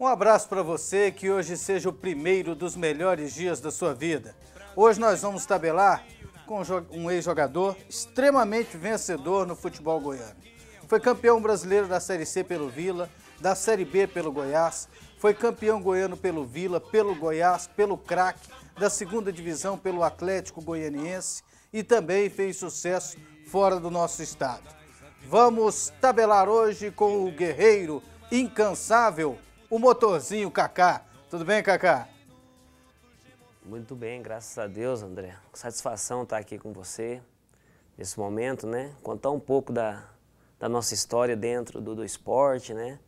Um abraço para você, que hoje seja o primeiro dos melhores dias da sua vida. Hoje nós vamos tabelar com um ex-jogador extremamente vencedor no futebol goiano. Foi campeão brasileiro da Série C pelo Vila, da Série B pelo Goiás, foi campeão goiano pelo Vila, pelo Goiás, pelo Craque, da segunda divisão pelo Atlético Goianiense e também fez sucesso fora do nosso estado. Vamos tabelar hoje com o guerreiro incansável o motorzinho Kaká. Tudo bem, Kaká? Muito bem, graças a Deus, André. Satisfação estar aqui com você nesse momento, né? Contar um pouco da, da nossa história dentro do, do esporte, né?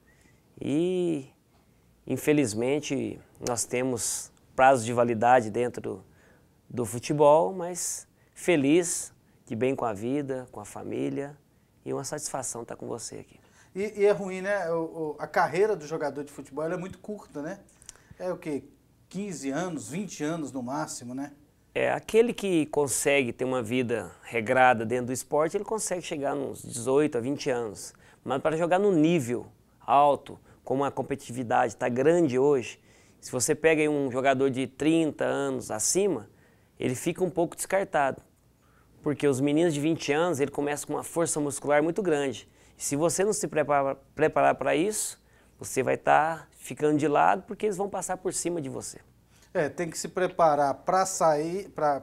E, infelizmente, nós temos prazo de validade dentro do, do futebol, mas feliz, de bem com a vida, com a família e uma satisfação estar com você aqui. E, e é ruim, né? O, o, a carreira do jogador de futebol é muito curta, né? É o quê? 15 anos, 20 anos no máximo, né? É, aquele que consegue ter uma vida regrada dentro do esporte, ele consegue chegar nos 18 a 20 anos. Mas para jogar no nível alto, como a competitividade está grande hoje, se você pega um jogador de 30 anos acima, ele fica um pouco descartado. Porque os meninos de 20 anos, ele começa com uma força muscular muito grande. Se você não se preparar, preparar para isso, você vai estar tá ficando de lado porque eles vão passar por cima de você. É, tem que se preparar para sair, para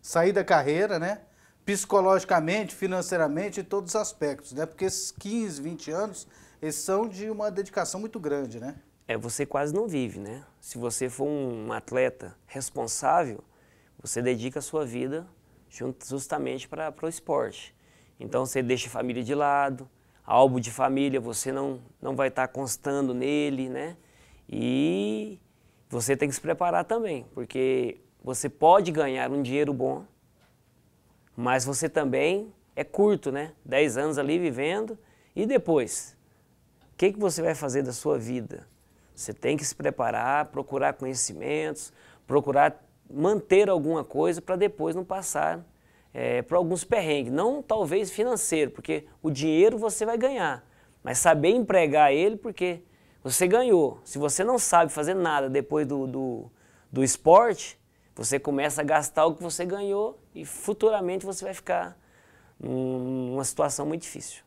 sair da carreira, né? Psicologicamente, financeiramente, em todos os aspectos, né? Porque esses 15, 20 anos, eles são de uma dedicação muito grande, né? É, você quase não vive, né? Se você for um atleta responsável, você dedica a sua vida justamente para o esporte. Então você deixa a família de lado, álbum de família você não, não vai estar tá constando nele, né? E você tem que se preparar também, porque você pode ganhar um dinheiro bom, mas você também é curto, né? 10 anos ali vivendo e depois, o que, que você vai fazer da sua vida? Você tem que se preparar, procurar conhecimentos, procurar manter alguma coisa para depois não passar é, para alguns perrengues. Não talvez financeiro, porque o dinheiro você vai ganhar, mas saber empregar ele porque você ganhou. Se você não sabe fazer nada depois do, do, do esporte, você começa a gastar o que você ganhou e futuramente você vai ficar numa situação muito difícil.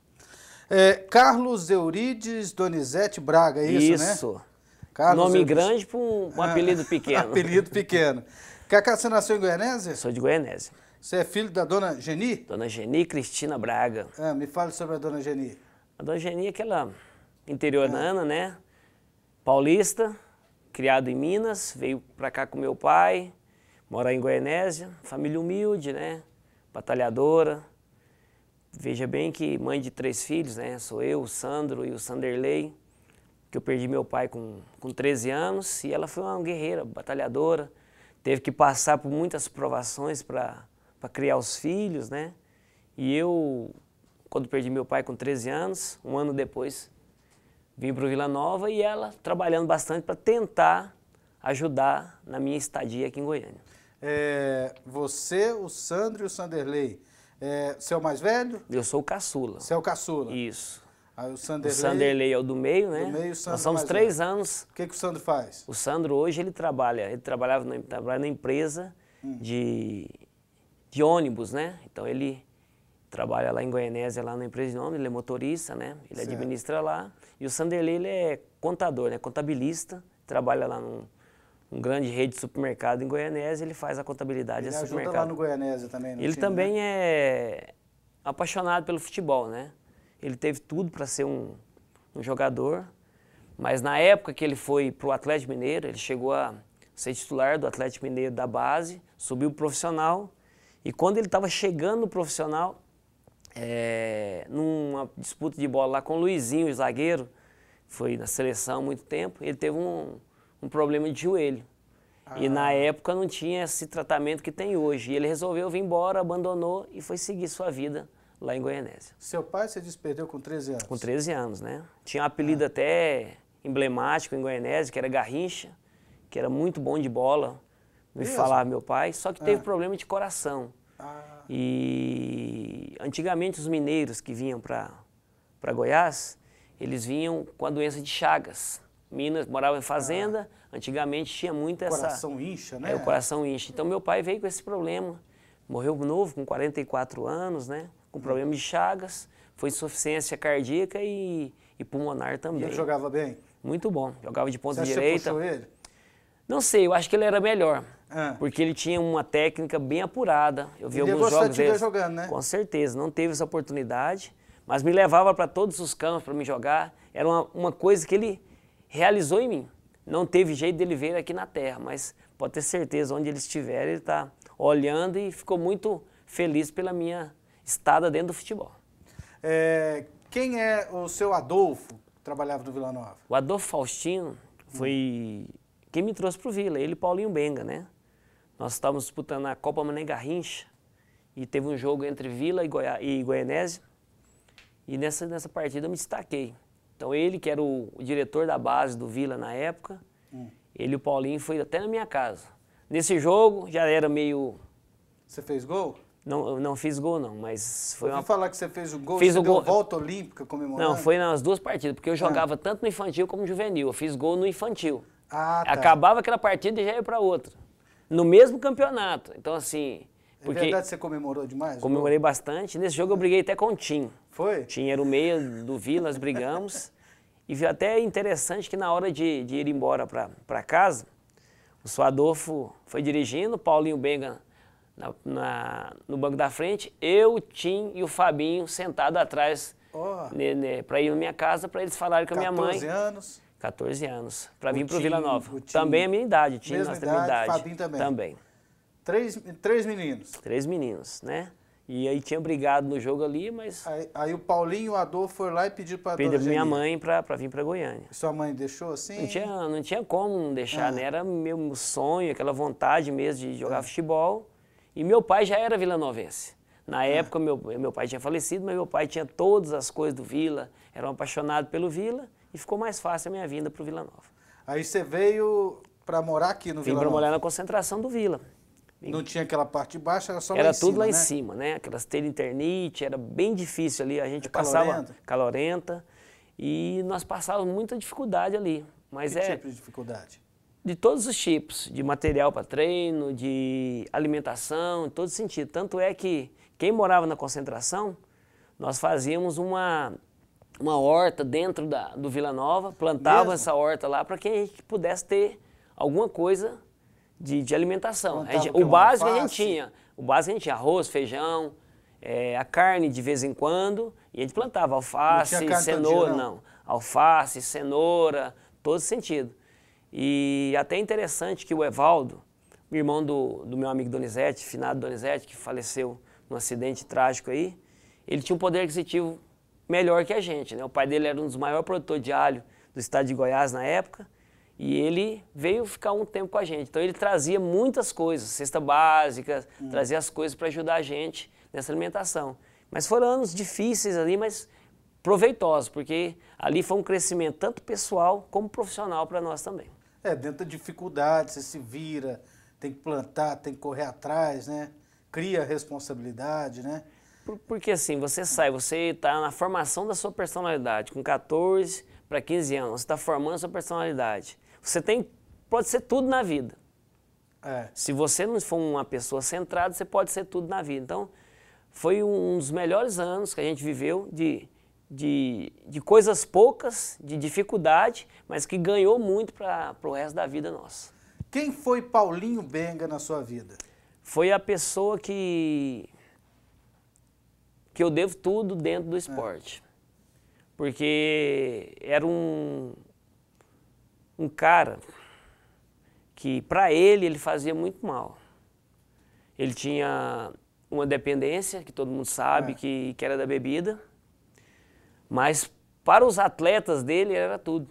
É, Carlos Eurides Donizete Braga, é isso, isso. né? Isso. Nome Eurides. grande para um, um, apelido pequeno. apelido pequeno. Cacá, você nasceu em Goianésia? Sou de Goianésia. Você é filho da dona Geni? Dona Geni Cristina Braga. Ah, me fale sobre a dona Geni. A dona Geni é aquela interiorana, ah. né? Paulista, criado em Minas, veio pra cá com meu pai, mora em Goianésia, família humilde, né? Batalhadora. Veja bem que mãe de três filhos, né? Sou eu, o Sandro e o Sanderley, que eu perdi meu pai com, com 13 anos, e ela foi uma guerreira, batalhadora, teve que passar por muitas provações para para criar os filhos, né? E eu, quando perdi meu pai com 13 anos, um ano depois, vim para o Vila Nova e ela trabalhando bastante para tentar ajudar na minha estadia aqui em Goiânia. É, você, o Sandro e o Sanderley, é, você é o mais velho? Eu sou o caçula. Você é o caçula? Isso. Aí o Sanderley, o Sanderley é o do meio, né? Do meio, o Sandro Nós somos três velho. anos. O que, que o Sandro faz? O Sandro hoje ele trabalha, ele trabalhava na, trabalha na empresa hum. de de ônibus, né? Então ele trabalha lá em Goianésia, lá na empresa de ônibus, ele é motorista, né? Ele certo. administra lá. E o Sanderley, ele é contador, né? Contabilista, trabalha lá num, num grande rede de supermercado em Goianésia, ele faz a contabilidade ele do supermercado. Lá no Goianésia também, Ele time, também né? é apaixonado pelo futebol, né? Ele teve tudo para ser um, um jogador, mas na época que ele foi para o Atlético Mineiro, ele chegou a ser titular do Atlético Mineiro da base, subiu profissional, e quando ele estava chegando no profissional, é, numa disputa de bola lá com o Luizinho, o zagueiro, foi na seleção há muito tempo, ele teve um, um problema de joelho. Ah. E na época não tinha esse tratamento que tem hoje. E ele resolveu vir embora, abandonou e foi seguir sua vida lá em Goianésia. Seu pai você disse perdeu com 13 anos? Com 13 anos, né? Tinha um apelido ah. até emblemático em Goianésia, que era Garrincha, que era muito bom de bola, me falava meu pai, só que teve ah. problema de coração. Ah. E antigamente os mineiros que vinham para Goiás, eles vinham com a doença de Chagas. Minas, morava em fazenda, ah. antigamente tinha muito essa... O coração incha, né? É, o coração incha. Então meu pai veio com esse problema, morreu novo, com 44 anos, né? Com problema de chagas, foi insuficiência cardíaca e, e pulmonar também. E ele jogava bem? Muito bom, jogava de ponta Você direita. Você ele? Não sei, eu acho que ele era melhor. Ah. Porque ele tinha uma técnica bem apurada. Eu vi ele alguns jogos dele. jogando, né? Com certeza, não teve essa oportunidade, mas me levava para todos os campos para me jogar. Era uma, uma coisa que ele realizou em mim. Não teve jeito dele ver aqui na Terra, mas pode ter certeza, onde ele estiver, ele está olhando e ficou muito feliz pela minha estada dentro do futebol. É, quem é o seu Adolfo, que trabalhava no Vila Nova? O Adolfo Faustino foi quem me trouxe para o Vila, ele e Paulinho Benga, né? Nós estávamos disputando a Copa Mané Garrincha e teve um jogo entre Vila e, Goiá e Goianésia e nessa, nessa partida eu me destaquei. Então ele, que era o, o diretor da base do Vila na época, hum. ele e o Paulinho foi até na minha casa. Nesse jogo já era meio... Você fez gol? Não, não fiz gol não, mas foi uma... falar que você fez o gol, fiz você o gol... volta olímpica comemorando? Não, foi nas duas partidas, porque eu ah. jogava ah. tanto no infantil como no juvenil. Eu fiz gol no infantil. Ah, tá. Acabava aquela partida e já ia para outra. No mesmo campeonato. Então, assim. É porque é verdade você comemorou demais? Comemorei bastante. Nesse jogo eu briguei até com o Tim. Foi? Tim era o meio do Vila, nós brigamos. e até interessante que na hora de, de ir embora para casa, o seu Adolfo foi dirigindo, Paulinho Benga na, na, no banco da frente, eu, o Tim e o Fabinho sentado atrás oh. para ir na minha casa para eles falarem com a minha mãe. 14 anos. 14 anos, para vir para o Vila Nova. Também a minha idade, tinha nossa idade, idade. Fabinho também. Também. Três, três meninos. Três meninos, né? E aí tinha brigado no jogo ali, mas... Aí, aí o Paulinho e o Adolfo foram lá e pediram para Pediu minha mãe para vir para Goiânia. E sua mãe deixou assim? Não tinha, não tinha como deixar, ah. né? Era meu sonho, aquela vontade mesmo de jogar ah. futebol. E meu pai já era vilanovense. Na ah. época, meu, meu pai tinha falecido, mas meu pai tinha todas as coisas do Vila, era um apaixonado pelo Vila e ficou mais fácil a minha vinda para o Vila Nova. Aí você veio para morar aqui no Vim Vila Nova? Vim para morar na concentração do Vila. Não tinha aquela parte de baixo, era só era em cima, Era tudo lá né? em cima, né? Aquelas telhas internite, era bem difícil ali. A gente é passava calorenta. calorenta e nós passávamos muita dificuldade ali. Mas que é, tipo de dificuldade? De todos os tipos, de material para treino, de alimentação, em todo sentido. Tanto é que quem morava na concentração, nós fazíamos uma uma horta dentro da, do Vila Nova, plantava essa horta lá para que a gente pudesse ter alguma coisa de, de alimentação. Gente, o básico a gente tinha, o básico a gente tinha arroz, feijão, é, a carne de vez em quando, e a gente plantava alface, cenoura, dia, não. não. Alface, cenoura, todo sentido. E até interessante que o Evaldo, irmão do, do meu amigo Donizete, finado Donizete, que faleceu num acidente trágico aí, ele tinha um poder aquisitivo melhor que a gente. Né? O pai dele era um dos maiores produtores de alho do estado de Goiás na época e ele veio ficar um tempo com a gente. Então ele trazia muitas coisas, cesta básica, hum. trazia as coisas para ajudar a gente nessa alimentação. Mas foram anos difíceis ali, mas proveitosos, porque ali foi um crescimento tanto pessoal como profissional para nós também. É, dentro da dificuldade, você se vira, tem que plantar, tem que correr atrás, né? Cria responsabilidade, né? Porque assim, você sai, você está na formação da sua personalidade, com 14 para 15 anos, você está formando a sua personalidade. Você tem, pode ser tudo na vida. É. Se você não for uma pessoa centrada, você pode ser tudo na vida. Então, foi um dos melhores anos que a gente viveu de, de, de coisas poucas, de dificuldade, mas que ganhou muito para o resto da vida nossa. Quem foi Paulinho Benga na sua vida? Foi a pessoa que que eu devo tudo dentro do é. esporte. É. Porque era um, um cara que, para ele, ele fazia muito mal. Ele tinha uma dependência, que todo mundo sabe, é. que, que era da bebida, mas para os atletas dele era tudo.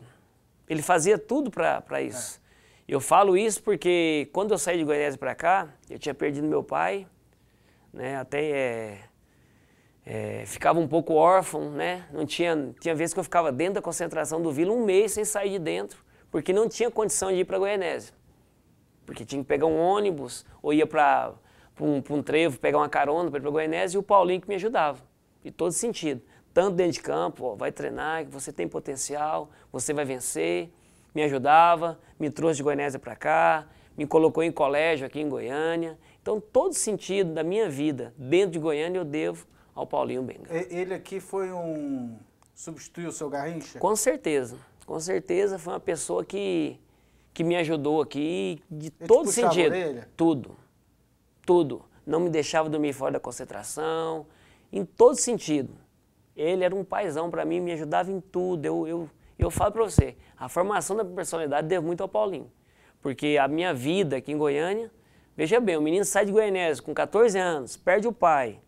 Ele fazia tudo para isso. É. Eu falo isso porque quando eu saí de Goiás para cá, eu tinha perdido meu pai, né, até é, é, ficava um pouco órfão, né? Não tinha, tinha vezes que eu ficava dentro da concentração do Vila um mês sem sair de dentro, porque não tinha condição de ir para Goianésia. Porque tinha que pegar um ônibus, ou ia para um, um trevo, pegar uma carona para ir para Goianésia, e o Paulinho que me ajudava, em todo sentido. Tanto dentro de campo, ó, vai treinar, você tem potencial, você vai vencer, me ajudava, me trouxe de Goiânia para cá, me colocou em colégio aqui em Goiânia. Então, todo sentido da minha vida dentro de Goiânia eu devo ao Paulinho Benga. Ele aqui foi um. substituiu o seu Garrincha? Com certeza. Com certeza foi uma pessoa que, que me ajudou aqui de Ele todo sentido. Tudo. Tudo. Não me deixava dormir fora da concentração, em todo sentido. Ele era um paizão para mim, me ajudava em tudo. Eu, eu, eu falo para você, a formação da personalidade devo muito ao Paulinho. Porque a minha vida aqui em Goiânia, veja bem, o menino sai de Goianese com 14 anos, perde o pai.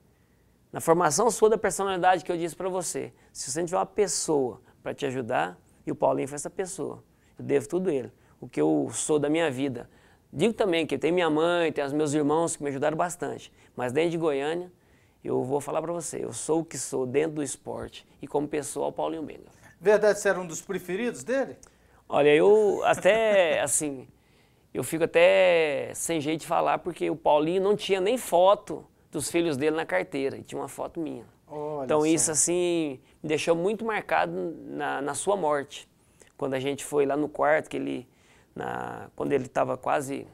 Na formação sua da personalidade que eu disse para você, se você não tiver uma pessoa para te ajudar, e o Paulinho foi essa pessoa, eu devo tudo a ele. O que eu sou da minha vida. Digo também que tem minha mãe, tem os meus irmãos que me ajudaram bastante, mas dentro de Goiânia, eu vou falar para você, eu sou o que sou dentro do esporte e como pessoa ao Paulinho Benga. Verdade, você era um dos preferidos dele? Olha, eu até, assim, eu fico até sem jeito de falar, porque o Paulinho não tinha nem foto dos filhos dele na carteira, e tinha uma foto minha. Olha então só. isso, assim, me deixou muito marcado na, na sua morte. Quando a gente foi lá no quarto, que ele, na, quando ele estava quase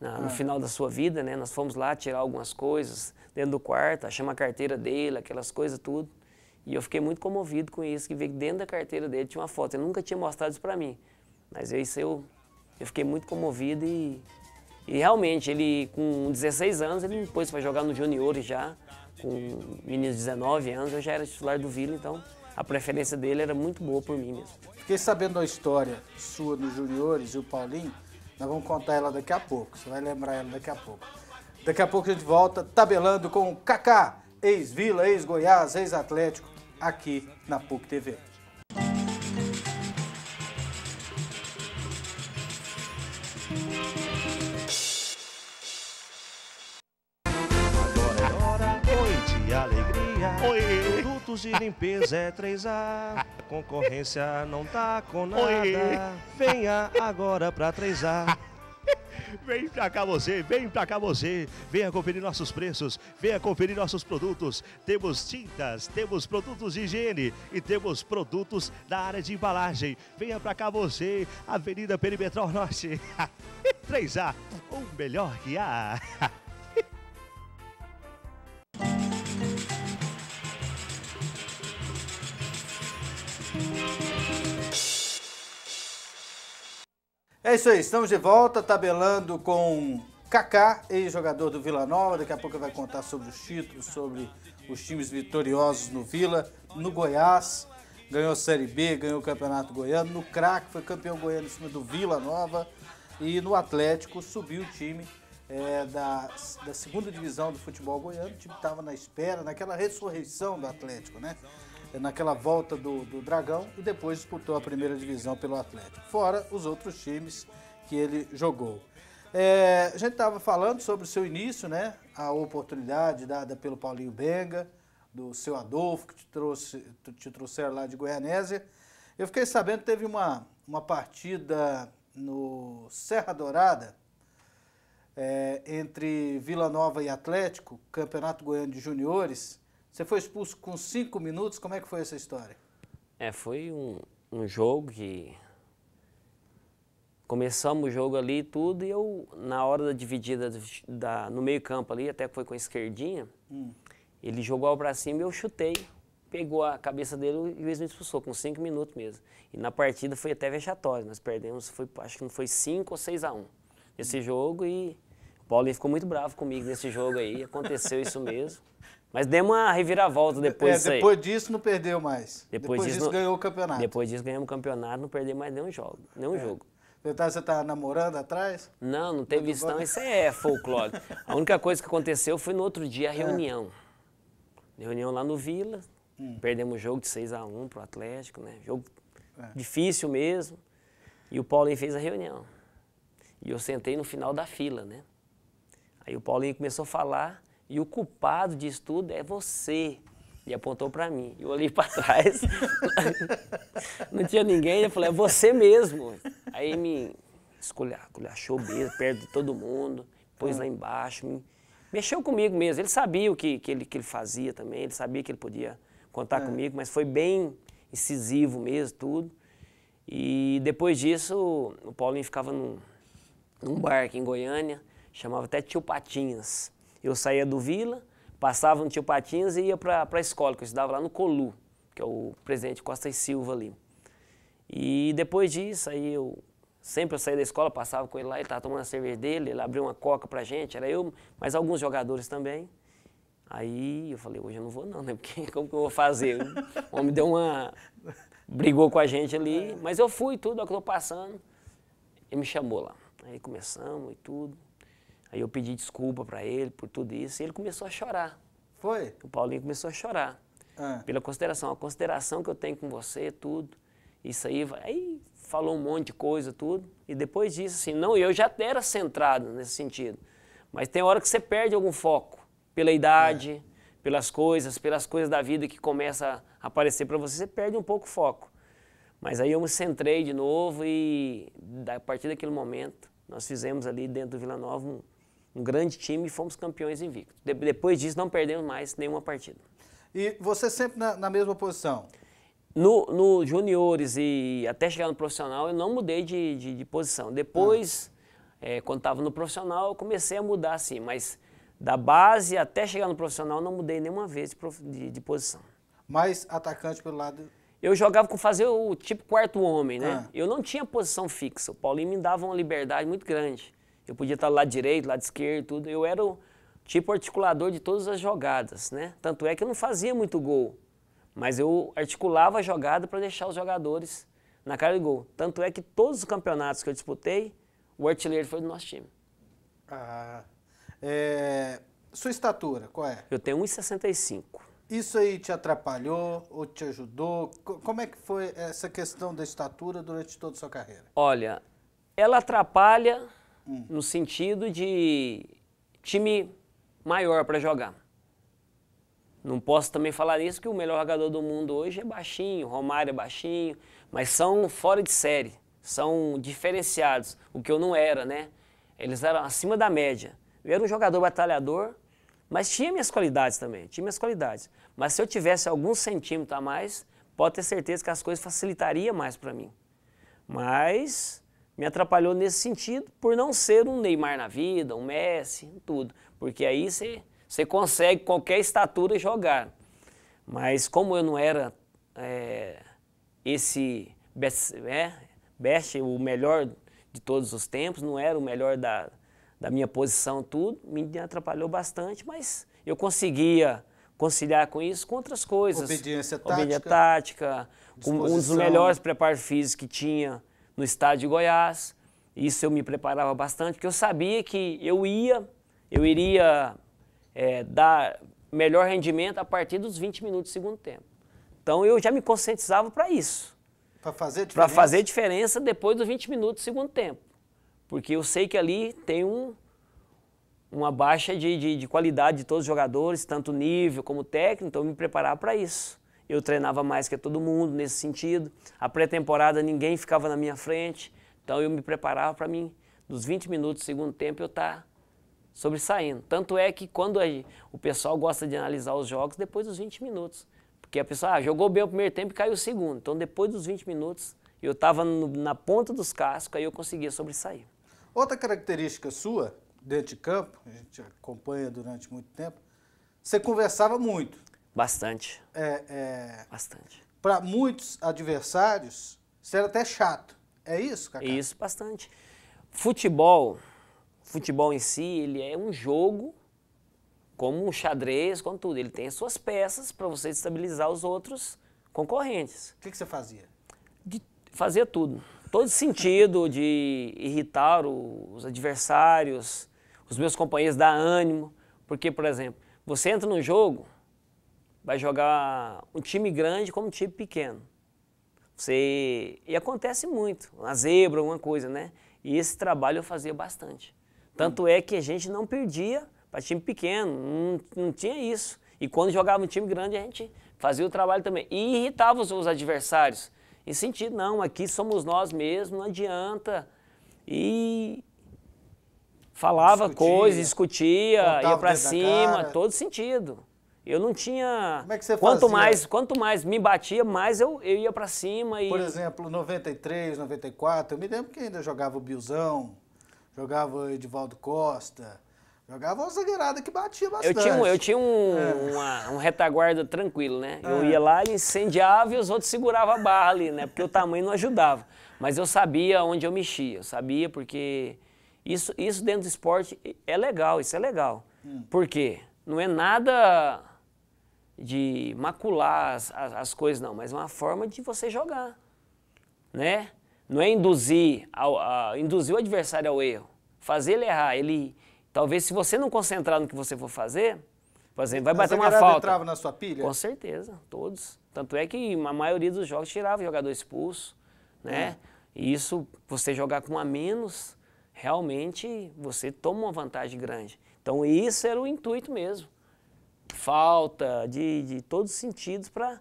na- Ah. no final da sua vida, né? Nós fomos lá tirar algumas coisas dentro do quarto, achamos a carteira dele, aquelas coisas tudo. E eu fiquei muito comovido com isso, que veio que dentro da carteira dele tinha uma foto. Ele nunca tinha mostrado isso para mim. Mas isso eu, eu fiquei muito comovido e, e realmente, ele com 16 anos, ele depois foi jogar no juniores já, com meninos de 19 anos, eu já era titular do Vila, então a preferência dele era muito boa por mim mesmo. Fiquei sabendo da história sua nos juniores e o Paulinho. Nós vamos contar ela daqui a pouco. Você vai lembrar ela daqui a pouco. Daqui a pouco a gente volta tabelando com o Kaká, ex-Vila, ex-Goiás, ex-Atlético, aqui na PUC TV. Produtos de limpeza é 3A. Concorrência não tá com nada. Venha agora pra 3A. Vem pra cá você, vem pra cá você. Venha conferir nossos preços, venha conferir nossos produtos. Temos tintas, temos produtos de higiene e temos produtos da área de embalagem. Venha pra cá você, Avenida Perimetral Norte. 3A, o melhor que há. É isso aí, estamos de volta, tabelando com Kaká, ex-jogador do Vila Nova. Daqui a pouco vai contar sobre os títulos, sobre os times vitoriosos no Vila, no Goiás. Ganhou a Série B, ganhou o Campeonato Goiano. No craque foi campeão goiano em cima do Vila Nova. E no Atlético subiu o time é, da, da segunda divisão do futebol goiano. O time estava na espera, naquela ressurreição do Atlético, né? Naquela volta do, do Dragão e depois disputou a primeira divisão pelo Atlético. Fora os outros times que ele jogou. É, a gente estava falando sobre o seu início, né? A oportunidade dada pelo Paulinho Benga, do seu Adolfo, que te, trouxe, te trouxeram lá de Goianésia. Eu fiquei sabendo que teve uma, uma partida no Serra Dourada, é, entre Vila Nova e Atlético, Campeonato Goiano de Juniores. Você foi expulso com cinco minutos, como é que foi essa história? É, foi um, um jogo que começamos o jogo ali e tudo, e eu, na hora da dividida da, no meio campo ali, até que foi com a esquerdinha, Hum. ele jogou para cima e eu chutei, pegou a cabeça dele e o juiz me expulsou, com cinco minutos mesmo. E na partida foi até vexatório, nós perdemos, foi, acho que não foi cinco ou seis a um nesse jogo, e o Paulinho ficou muito bravo comigo nesse jogo aí, aconteceu isso mesmo. Mas demos uma reviravolta depois É, depois disso não perdeu mais. Depois Depois, disso disso não- ganhou o campeonato. Depois disso ganhamos o campeonato, não perdemos mais nenhum jogo. Nenhum jogo. Verdade, você tá namorando atrás? Não, não teve isso não, isso é folclore. A única coisa que aconteceu foi no outro dia a reunião. Reunião lá no Vila, perdemos o jogo de 6 a 1 pro Atlético, né? Jogo difícil mesmo. E o Paulinho fez a reunião. E eu sentei no final da fila, né? Aí o Paulinho começou a falar e o culpado disso tudo é você. E apontou pra mim. Eu olhei pra trás, não tinha ninguém, eu falei, é você mesmo. Aí me esculha- esculachou mesmo, perto de todo mundo, pôs lá embaixo, me- mexeu comigo mesmo. Ele sabia o que, que, ele, que ele fazia também, ele sabia que ele podia contar comigo, mas foi bem incisivo mesmo, tudo. E depois disso, o Paulinho ficava num, num bar aqui em Goiânia, chamava até Tio Patinhas. Eu saía do Vila, passava no Tio Patinhas e ia para a escola, que eu estudava lá no Colu, que é o presidente Costa e Silva ali. E depois disso, aí eu sempre eu saía da escola, passava com ele lá, ele estava tomando a cerveja dele, ele abriu uma coca pra gente, era eu, mas alguns jogadores também. Aí eu falei, hoje eu não vou não, né? Porque como que eu vou fazer? O homem deu uma. brigou com a gente ali, mas eu fui tudo, é o que eu tô passando. Ele me chamou lá. Aí começamos e tudo. Aí eu pedi desculpa para ele por tudo isso e ele começou a chorar. Foi? O Paulinho começou a chorar. Ah. Pela consideração, a consideração que eu tenho com você, tudo. Isso aí, aí falou um monte de coisa, tudo. E depois disso, assim, não, eu já era centrado nesse sentido. Mas tem hora que você perde algum foco. Pela idade, pelas coisas, pelas coisas da vida que começa a aparecer para você, você perde um pouco o foco. Mas aí eu me centrei de novo e da- a partir daquele momento nós fizemos ali dentro do Vila Nova um, um grande time e fomos campeões invictos. De- depois disso não perdemos mais nenhuma partida. E você sempre na, na mesma posição? No, no juniores e até chegar no profissional, eu não mudei de, de, de posição. Depois, eh, quando estava no profissional, eu comecei a mudar sim, mas da base até chegar no profissional, não mudei nenhuma vez de, prof- de- de posição. Mais atacante pelo lado. Eu jogava com fazer o tipo quarto homem, né? Ah. Eu não tinha posição fixa. O Paulinho me dava uma liberdade muito grande. Eu podia estar do lado direito, lado esquerdo, tudo. Eu era o tipo articulador de todas as jogadas, né? Tanto é que eu não fazia muito gol, mas eu articulava a jogada para deixar os jogadores na cara de gol. Tanto é que todos os campeonatos que eu disputei, o artilheiro foi do nosso time. Ah, é, sua estatura, qual é? Eu tenho 1,65. Isso aí te atrapalhou ou te ajudou? Co- Como é que foi essa questão da estatura durante toda a sua carreira? Olha, ela atrapalha no sentido de time maior para jogar. Não posso também falar isso que o melhor jogador do mundo hoje é baixinho, Romário é baixinho, mas são fora de série, são diferenciados, o que eu não era, né? Eles eram acima da média. Eu era um jogador batalhador, mas tinha minhas qualidades também, tinha minhas qualidades. Mas se eu tivesse algum centímetro a mais, pode ter certeza que as coisas facilitariam mais para mim. Mas me atrapalhou nesse sentido por não ser um Neymar na vida, um Messi, tudo. Porque aí você consegue qualquer estatura jogar. Mas como eu não era é, esse best, é, best, o melhor de todos os tempos, não era o melhor da, da minha posição, tudo, me atrapalhou bastante, mas eu conseguia conciliar com isso com outras coisas. Obediência Obediência tática. tática, com um dos melhores preparos físicos que tinha no estado de Goiás. Isso eu me preparava bastante, porque eu sabia que eu ia, eu iria é, dar melhor rendimento a partir dos 20 minutos do segundo tempo. Então eu já me conscientizava para isso, Para fazer para diferença? fazer diferença depois dos 20 minutos do segundo tempo. Porque eu sei que ali tem um, uma baixa de, de, de qualidade de todos os jogadores, tanto nível como técnico, então eu me preparava para isso. Eu treinava mais que todo mundo nesse sentido. A pré-temporada ninguém ficava na minha frente, então eu me preparava para mim, nos 20 minutos do segundo tempo, eu estar sobressaindo. Tanto é que quando a- o pessoal gosta de analisar os jogos depois dos 20 minutos. Porque a pessoa ah, jogou bem o primeiro tempo e caiu o segundo. Então depois dos 20 minutos, eu estava na ponta dos cascos, aí eu conseguia sobressair. Outra característica sua, dentro de campo, a gente acompanha durante muito tempo, você conversava muito. Bastante, É, é, bastante. Para muitos adversários, você era até chato. É isso, Cacá? Isso, bastante. Futebol, futebol em si, ele é um jogo como um xadrez, como tudo. Ele tem as suas peças para você estabilizar os outros concorrentes. O que, que você fazia? De fazer tudo. Todo sentido de irritar os adversários, os meus companheiros, dar ânimo. Porque, por exemplo, você entra no jogo, vai jogar um time grande como um time pequeno. Você... E acontece muito, uma zebra, alguma coisa, né? E esse trabalho eu fazia bastante. Tanto é que a gente não perdia para time pequeno, não, não tinha isso. E quando jogava um time grande, a gente fazia o trabalho também. E irritava os, os adversários. Em sentido, não, aqui somos nós mesmos, não adianta. E falava Discutia, coisas, discutia, ia para cima, todo sentido. Eu não tinha. Como é que você quanto fazia? mais Quanto mais me batia, mais eu, eu ia pra cima. E... Por exemplo, 93, 94, eu me lembro que ainda jogava o Bilzão, jogava o Edivaldo Costa, jogava uma zagueirada que batia Eu bastante. tinha, um- eu tinha um, É. uma- um retaguarda tranquilo, né? Eu ia lá, incendiava e os outros seguravam a barra ali, né? Porque o tamanho não ajudava. Mas eu sabia onde eu mexia, eu sabia porque isso, isso dentro do esporte é legal, isso é legal. Por quê? Não é nada de macular as, as, as coisas, não, mas é uma forma de você jogar, né? Não é induzir, ao, a- induzir o adversário ao erro, fazer ele errar. Ele, talvez se você não concentrar no que você for fazer, por exemplo, vai bater uma falta. entrava na sua pilha? Com certeza, todos. Tanto é que a maioria dos jogos tirava o jogador expulso, né? E isso, você jogar com a menos, realmente você toma uma vantagem grande. Então isso era o intuito mesmo. Falta de, de todos os sentidos para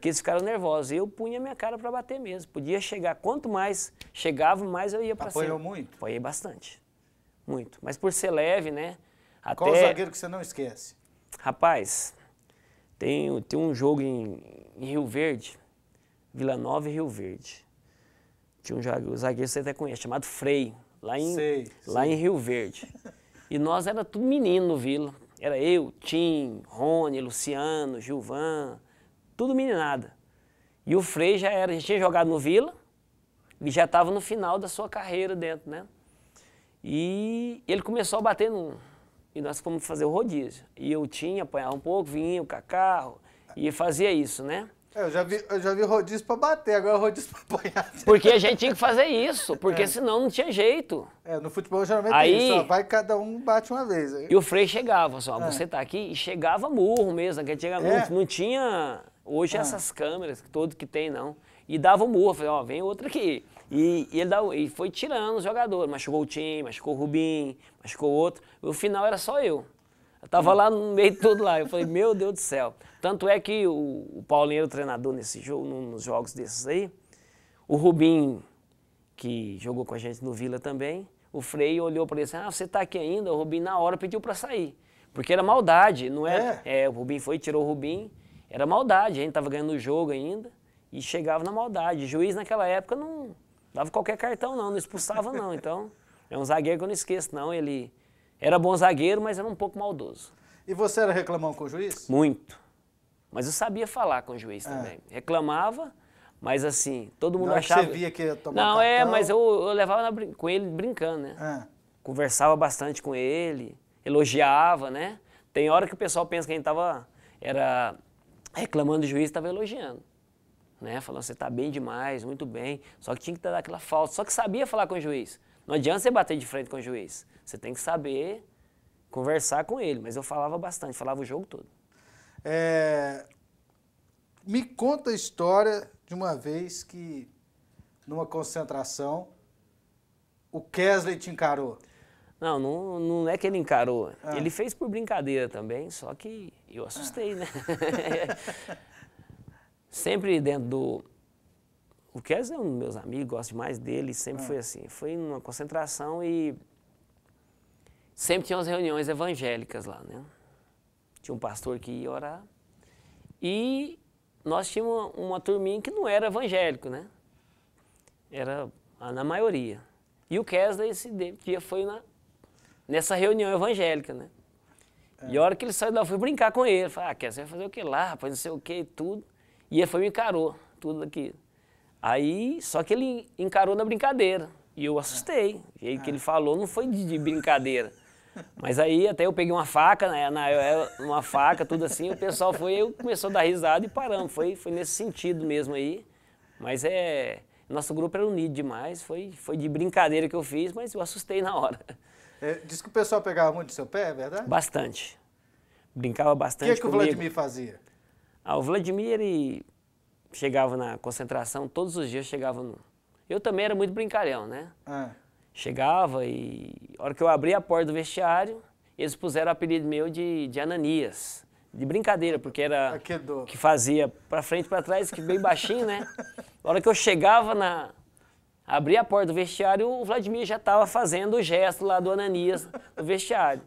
que eles ficaram nervosos. Eu punha minha cara para bater mesmo. Podia chegar, quanto mais chegava, mais eu ia para cima. Apanhou muito? Apanhei bastante. Muito. Mas por ser leve, né? Até... Qual o zagueiro que você não esquece? Rapaz, tem, tem um jogo em, em Rio Verde, Vila Nova e Rio Verde. Tinha um zagueiro, zagueiro você até conhece, chamado Frei, lá em, Sei, lá sei. em Rio Verde. E nós era tudo menino no Vila. Era eu, Tim, Rony, Luciano, Gilvan, tudo meninada. E o Frei já era, já tinha jogado no Vila e já estava no final da sua carreira dentro, né? E ele começou a bater num. E nós fomos fazer o rodízio. E eu tinha, apanhava um pouco, vinha o carro e fazia isso, né? É, eu já vi, eu já vi rodízio pra bater, agora rodízio pra apanhar. Porque a gente tinha que fazer isso, porque senão não tinha jeito. É, no futebol geralmente Aí- tem isso, ó, vai cada um bate uma vez. Aí. E o Frei chegava, assim, ó, você tá aqui, e chegava murro mesmo, que chegava, É? não, tinha hoje essas câmeras todo que tem, não. E dava um murro, falei, ó, vem outro aqui. E, e ele dava, e foi tirando os jogadores, machucou o time, machucou o Rubim, machucou outro. O final era só eu. Eu tava lá no meio de tudo lá. Eu falei, meu Deus do céu. Tanto é que o, o Paulinho era o treinador nesse jogo, nos jogos desses aí. O Rubim, que jogou com a gente no Vila também, o Frei olhou para ele e disse, ah, você tá aqui ainda? O Rubim na hora pediu para sair. Porque era maldade, não era? É? o Rubim foi, tirou o Rubim. Era maldade, a gente tava ganhando o jogo ainda e chegava na maldade. O juiz naquela época não dava qualquer cartão não, não expulsava não. Então, é um zagueiro que eu não esqueço não, ele era bom zagueiro, mas era um pouco maldoso. E você era reclamão com o juiz? Muito. Mas eu sabia falar com o juiz também. Reclamava, mas assim, todo mundo hora que achava. você via que ia tomar Não, é, cartão- mas eu, eu levava brin- com ele brincando, né? Ah, Conversava bastante com ele, elogiava, né? Tem hora que o pessoal pensa que a gente tava era reclamando do juiz, estava elogiando. Né? Falando, você tá bem demais, muito bem. Só que tinha que dar aquela falta. Só que sabia falar com o juiz. Não adianta você bater de frente com o juiz. Você tem que saber conversar com ele. Mas eu falava bastante, falava o jogo todo. é, me conta a história de uma vez que, numa concentração, o Kesley te encarou. Não, não, não é que ele encarou. Ah. Ele fez por brincadeira também, só que eu assustei, né? sempre dentro do. O Kes é um dos meus amigos, gosto demais dele, sempre foi assim. Foi numa concentração e sempre tinha umas reuniões evangélicas lá, né? Tinha um pastor que ia orar. E nós tínhamos uma, uma turminha que não era evangélico, né? Era na maioria. E o Kesley esse dia foi na, nessa reunião evangélica, né? E a hora que ele saiu lá, eu fui brincar com ele. Falei, ah, Kesley, vai fazer o que lá, rapaz, não sei o que e tudo. E ele foi e me encarou, tudo aquilo. Aí, só que ele encarou na brincadeira. E eu assustei. O jeito que ele falou não foi de, de brincadeira. Mas aí até eu peguei uma faca, né, na, uma faca, tudo assim, o pessoal foi, eu começou a dar risada e paramos. Foi, foi nesse sentido mesmo aí. Mas é. Nosso grupo era unido demais, foi, foi de brincadeira que eu fiz, mas eu assustei na hora. É, diz que o pessoal pegava muito no seu pé, é verdade? Bastante. Brincava O bastante que, que o. Vladimir fazia? Ah, o Vladimir, ele chegava na concentração, todos os dias chegava no... Eu também era muito brincalhão, né? Ah, Chegava e, a hora que eu abri a porta do vestiário, eles puseram o apelido meu de, de Ananias. De brincadeira, porque era Aquele do- que fazia pra frente e pra trás, que bem baixinho, né? A hora que eu chegava na... Abri a porta do vestiário, o Vladimir já estava fazendo o gesto lá do Ananias no vestiário.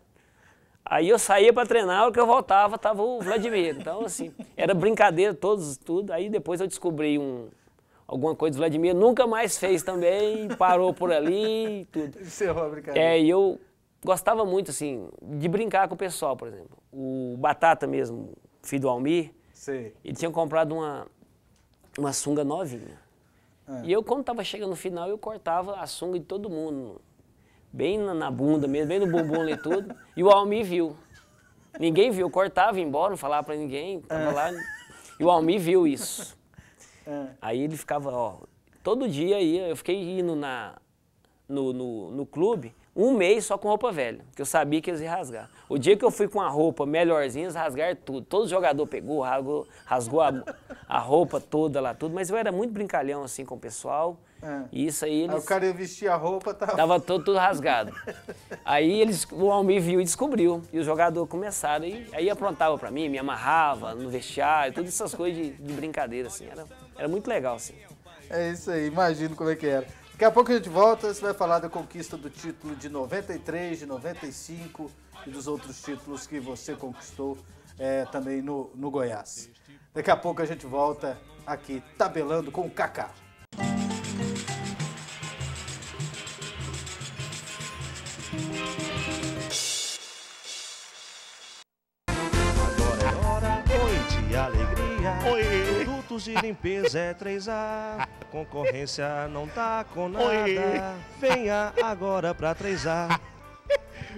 Aí eu saía para treinar, a hora que eu voltava, tava o Vladimir. Então, assim, era brincadeira, todos, tudo. Aí depois eu descobri um, alguma coisa do Vladimir, nunca mais fez também, parou por ali e tudo. Encerrou a brincadeira. É, e eu gostava muito, assim, de brincar com o pessoal, por exemplo. O Batata mesmo, filho do Almir, Sei. ele tinha comprado uma, uma sunga novinha. É. E eu, quando tava chegando no final, eu cortava a sunga de todo mundo. Bem na, bunda mesmo, bem no bumbum e tudo. E o Almir viu. Ninguém viu, cortava, ia embora, não falava pra ninguém, tava lá. E o Almir viu isso. É. Aí ele ficava, ó, todo dia ia, eu fiquei indo na, no, no, no clube um mês só com roupa velha, porque eu sabia que eles iam rasgar. O dia que eu fui com a roupa melhorzinha, eles rasgaram tudo. Todo jogador pegou, rasgou, rasgou a, a roupa toda lá, tudo. Mas eu era muito brincalhão assim com o pessoal. É. E isso aí Aí eles. o cara ia vestir a roupa, tava... Tava todo, tudo rasgado. Aí eles, o Almir viu e descobriu. E os jogadores começaram. E aí aprontava pra mim, me amarrava no vestiário, todas essas coisas de, de brincadeira, assim. Era, era muito legal, assim. É isso aí, imagino como é que era. Daqui a pouco a gente volta, você vai falar da conquista do título de 93, de 95 e dos outros títulos que você conquistou é, também no, no Goiás. Daqui a pouco a gente volta aqui tabelando com o Kaká. Produtos de limpeza é 3A. Concorrência não tá com nada. Venha agora pra 3A.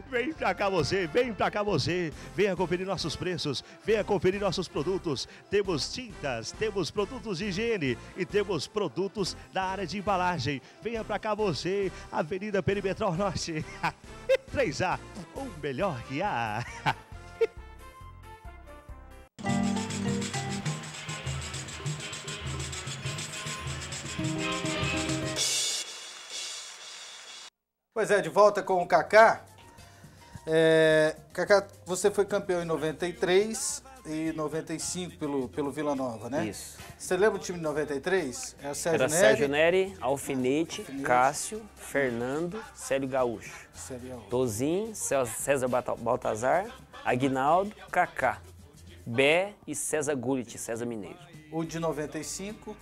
Vem pra cá você, vem pra cá você. Venha conferir nossos preços, venha conferir nossos produtos. Temos tintas, temos produtos de higiene e temos produtos da área de embalagem. Venha pra cá você, Avenida Perimetral Norte. 3A, o melhor que há. Pois é, de volta com o Kaká. É, Kaká, você foi campeão em 93 e 95 pelo, pelo Vila Nova, né? Isso. Você lembra o time de 93? Era Sérgio Era Neri? Sérgio Neri, Alfinete, Alfinete. Cássio, Fernando, Célio Gaúcho. Seria o- Tozinho, Cé- César Baltazar, Aguinaldo, Kaká, Bé e César Gullit, César Mineiro. O de 95,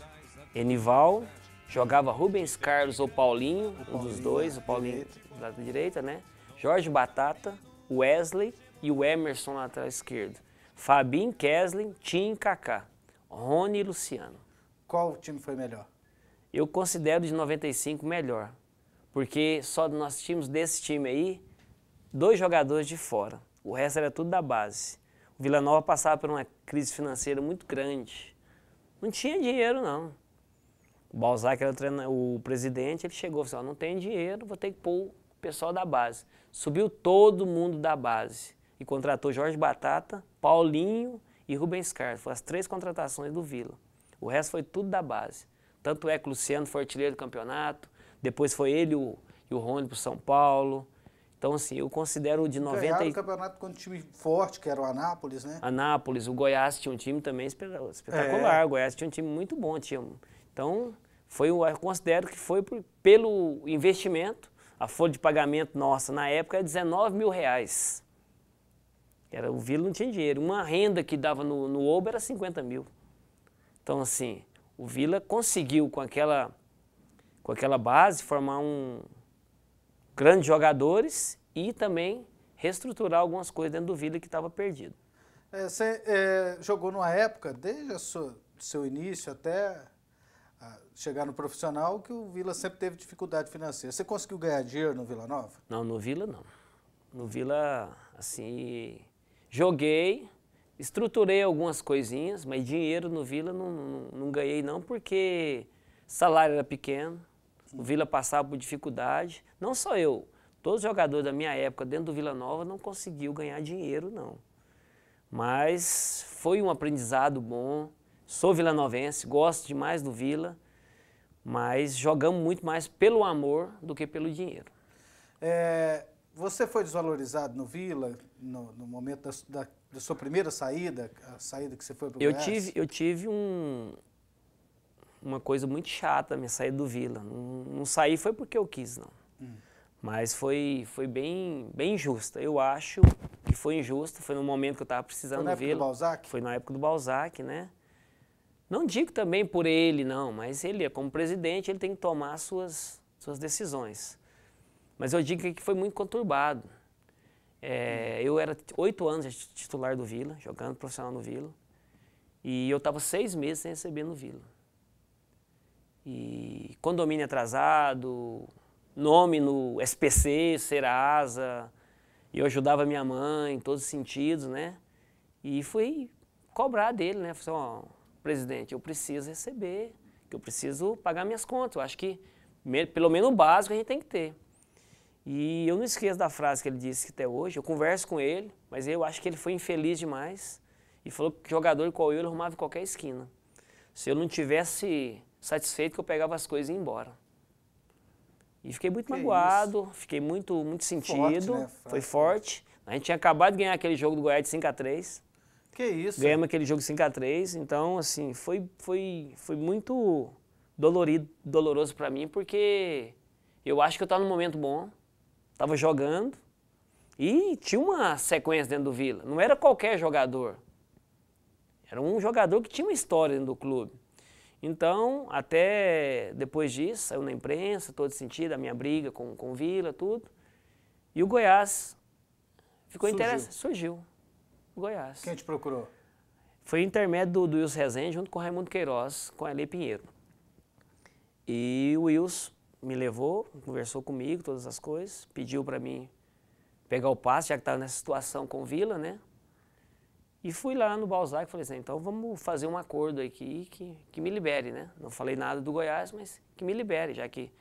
Enival, jogava Rubens Carlos ou Paulinho, um dos Paulinho, dois, o Paulinho da direita, né? Jorge Batata, Wesley e o Emerson na lateral esquerda. Fabinho, Kesley, Tim e Kaká. Rony e Luciano. qual time foi melhor? Eu considero de 95 melhor, porque só nós tínhamos desse time aí dois jogadores de fora. O resto era tudo da base. O Vila Nova passava por uma crise financeira muito grande. Não tinha dinheiro, não. O Balzac era o, treina- o presidente, ele chegou e falou, "Ó, não tem dinheiro, vou ter que pôr o pessoal da base. Subiu todo mundo da base e contratou Jorge Batata, Paulinho e Rubens Carlos. Foram as três contratações do Vila. O resto foi tudo da base. Tanto é que o Luciano foi artilheiro do campeonato, depois foi ele e o, e o Rony para São Paulo. Então, assim, eu considero o de 90 Ganharam o campeonato com um time forte, que era o Anápolis, né? Anápolis, o Goiás tinha um time também espe- espetacular. É. O Goiás tinha um time muito bom. Tinha, então, foi, eu considero que foi por- pelo investimento. A folha de pagamento nossa na época era 19 mil reais. Era, o Vila não tinha dinheiro. Uma renda que dava no, no Oba era 50 mil. Então, assim, o Vila conseguiu com aquela, com aquela base formar um grandes jogadores e também reestruturar algumas coisas dentro do Vila que estava perdido. É, Você é, jogou numa época, desde o seu, início até chegar no profissional, que o Vila sempre teve dificuldade financeira. Você conseguiu ganhar dinheiro no Vila Nova? Não, no Vila não. No Vila, assim, joguei, estruturei algumas coisinhas, mas dinheiro no Vila não, não, não ganhei não, porque salário era pequeno, o Vila passava por dificuldade. Não só eu, todos os jogadores da minha época dentro do Vila Nova não conseguiu ganhar dinheiro, não. Mas foi um aprendizado bom. Sou vilanovense, gosto demais do Vila, mas jogamos muito mais pelo amor do que pelo dinheiro. É, você foi desvalorizado no Vila, no, no momento da, da- da sua primeira saída, a saída que você foi para o Eu Goiás? tive, eu tive um, uma coisa muito chata, minha saída do Vila. Não, não saí foi porque eu quis, não. Mas foi, foi bem, bem justa. Eu acho que foi injusta, foi no momento que eu estava precisando Foi na do época do Vila. Balzac? Foi na época do Balzac, né? Não digo também por ele, não, mas ele, como presidente, ele tem que tomar suas, suas decisões. Mas eu digo que foi muito conturbado. É, eu era oito anos titular do Vila, jogando profissional no Vila. E eu estava seis meses sem receber no Vila. E condomínio atrasado, nome no SPC, Serasa. E eu ajudava minha mãe em todos os sentidos, né? E fui cobrar dele, né? Falei assim, ó, presidente, eu preciso receber, que eu preciso pagar minhas contas. Eu acho que pelo menos o básico a gente tem que ter. E eu não esqueço da frase que ele disse até hoje. Eu converso com ele, mas eu acho que ele foi infeliz demais e falou que jogador igual eu ele arrumava em qualquer esquina. Se eu não tivesse satisfeito, que eu pegava as coisas e ia embora. E fiquei muito Que magoado, fiquei muito, muito sentido. né? Foi Forte. forte. A gente tinha acabado de ganhar aquele jogo do Goiás de 5 a 3 Que isso? Ganhamos aquele jogo 5 a 3 então assim, foi, foi, foi muito dolorido, doloroso para mim, porque eu acho que eu estava num momento bom, estava jogando e tinha uma sequência dentro do Vila. Não era qualquer jogador. Era um jogador que tinha uma história dentro do clube. Então, até depois disso, saiu na imprensa, todo sentido, a minha briga com, com o Vila, tudo. E o Goiás ficou Surgiu. interessado, surgiu. O Goiás. Quem te procurou? Foi intermédio do, do Wilson Rezende junto com o Raimundo Queiroz, com a Eli Pinheiro. E o Wilson me levou, conversou comigo, todas as coisas, pediu para mim pegar o passe, já que estava nessa situação com o Vila, né? E fui lá no Balzac e falei assim, então vamos fazer um acordo aqui que, que me libere, né? Não falei nada do Goiás, mas que me libere, já que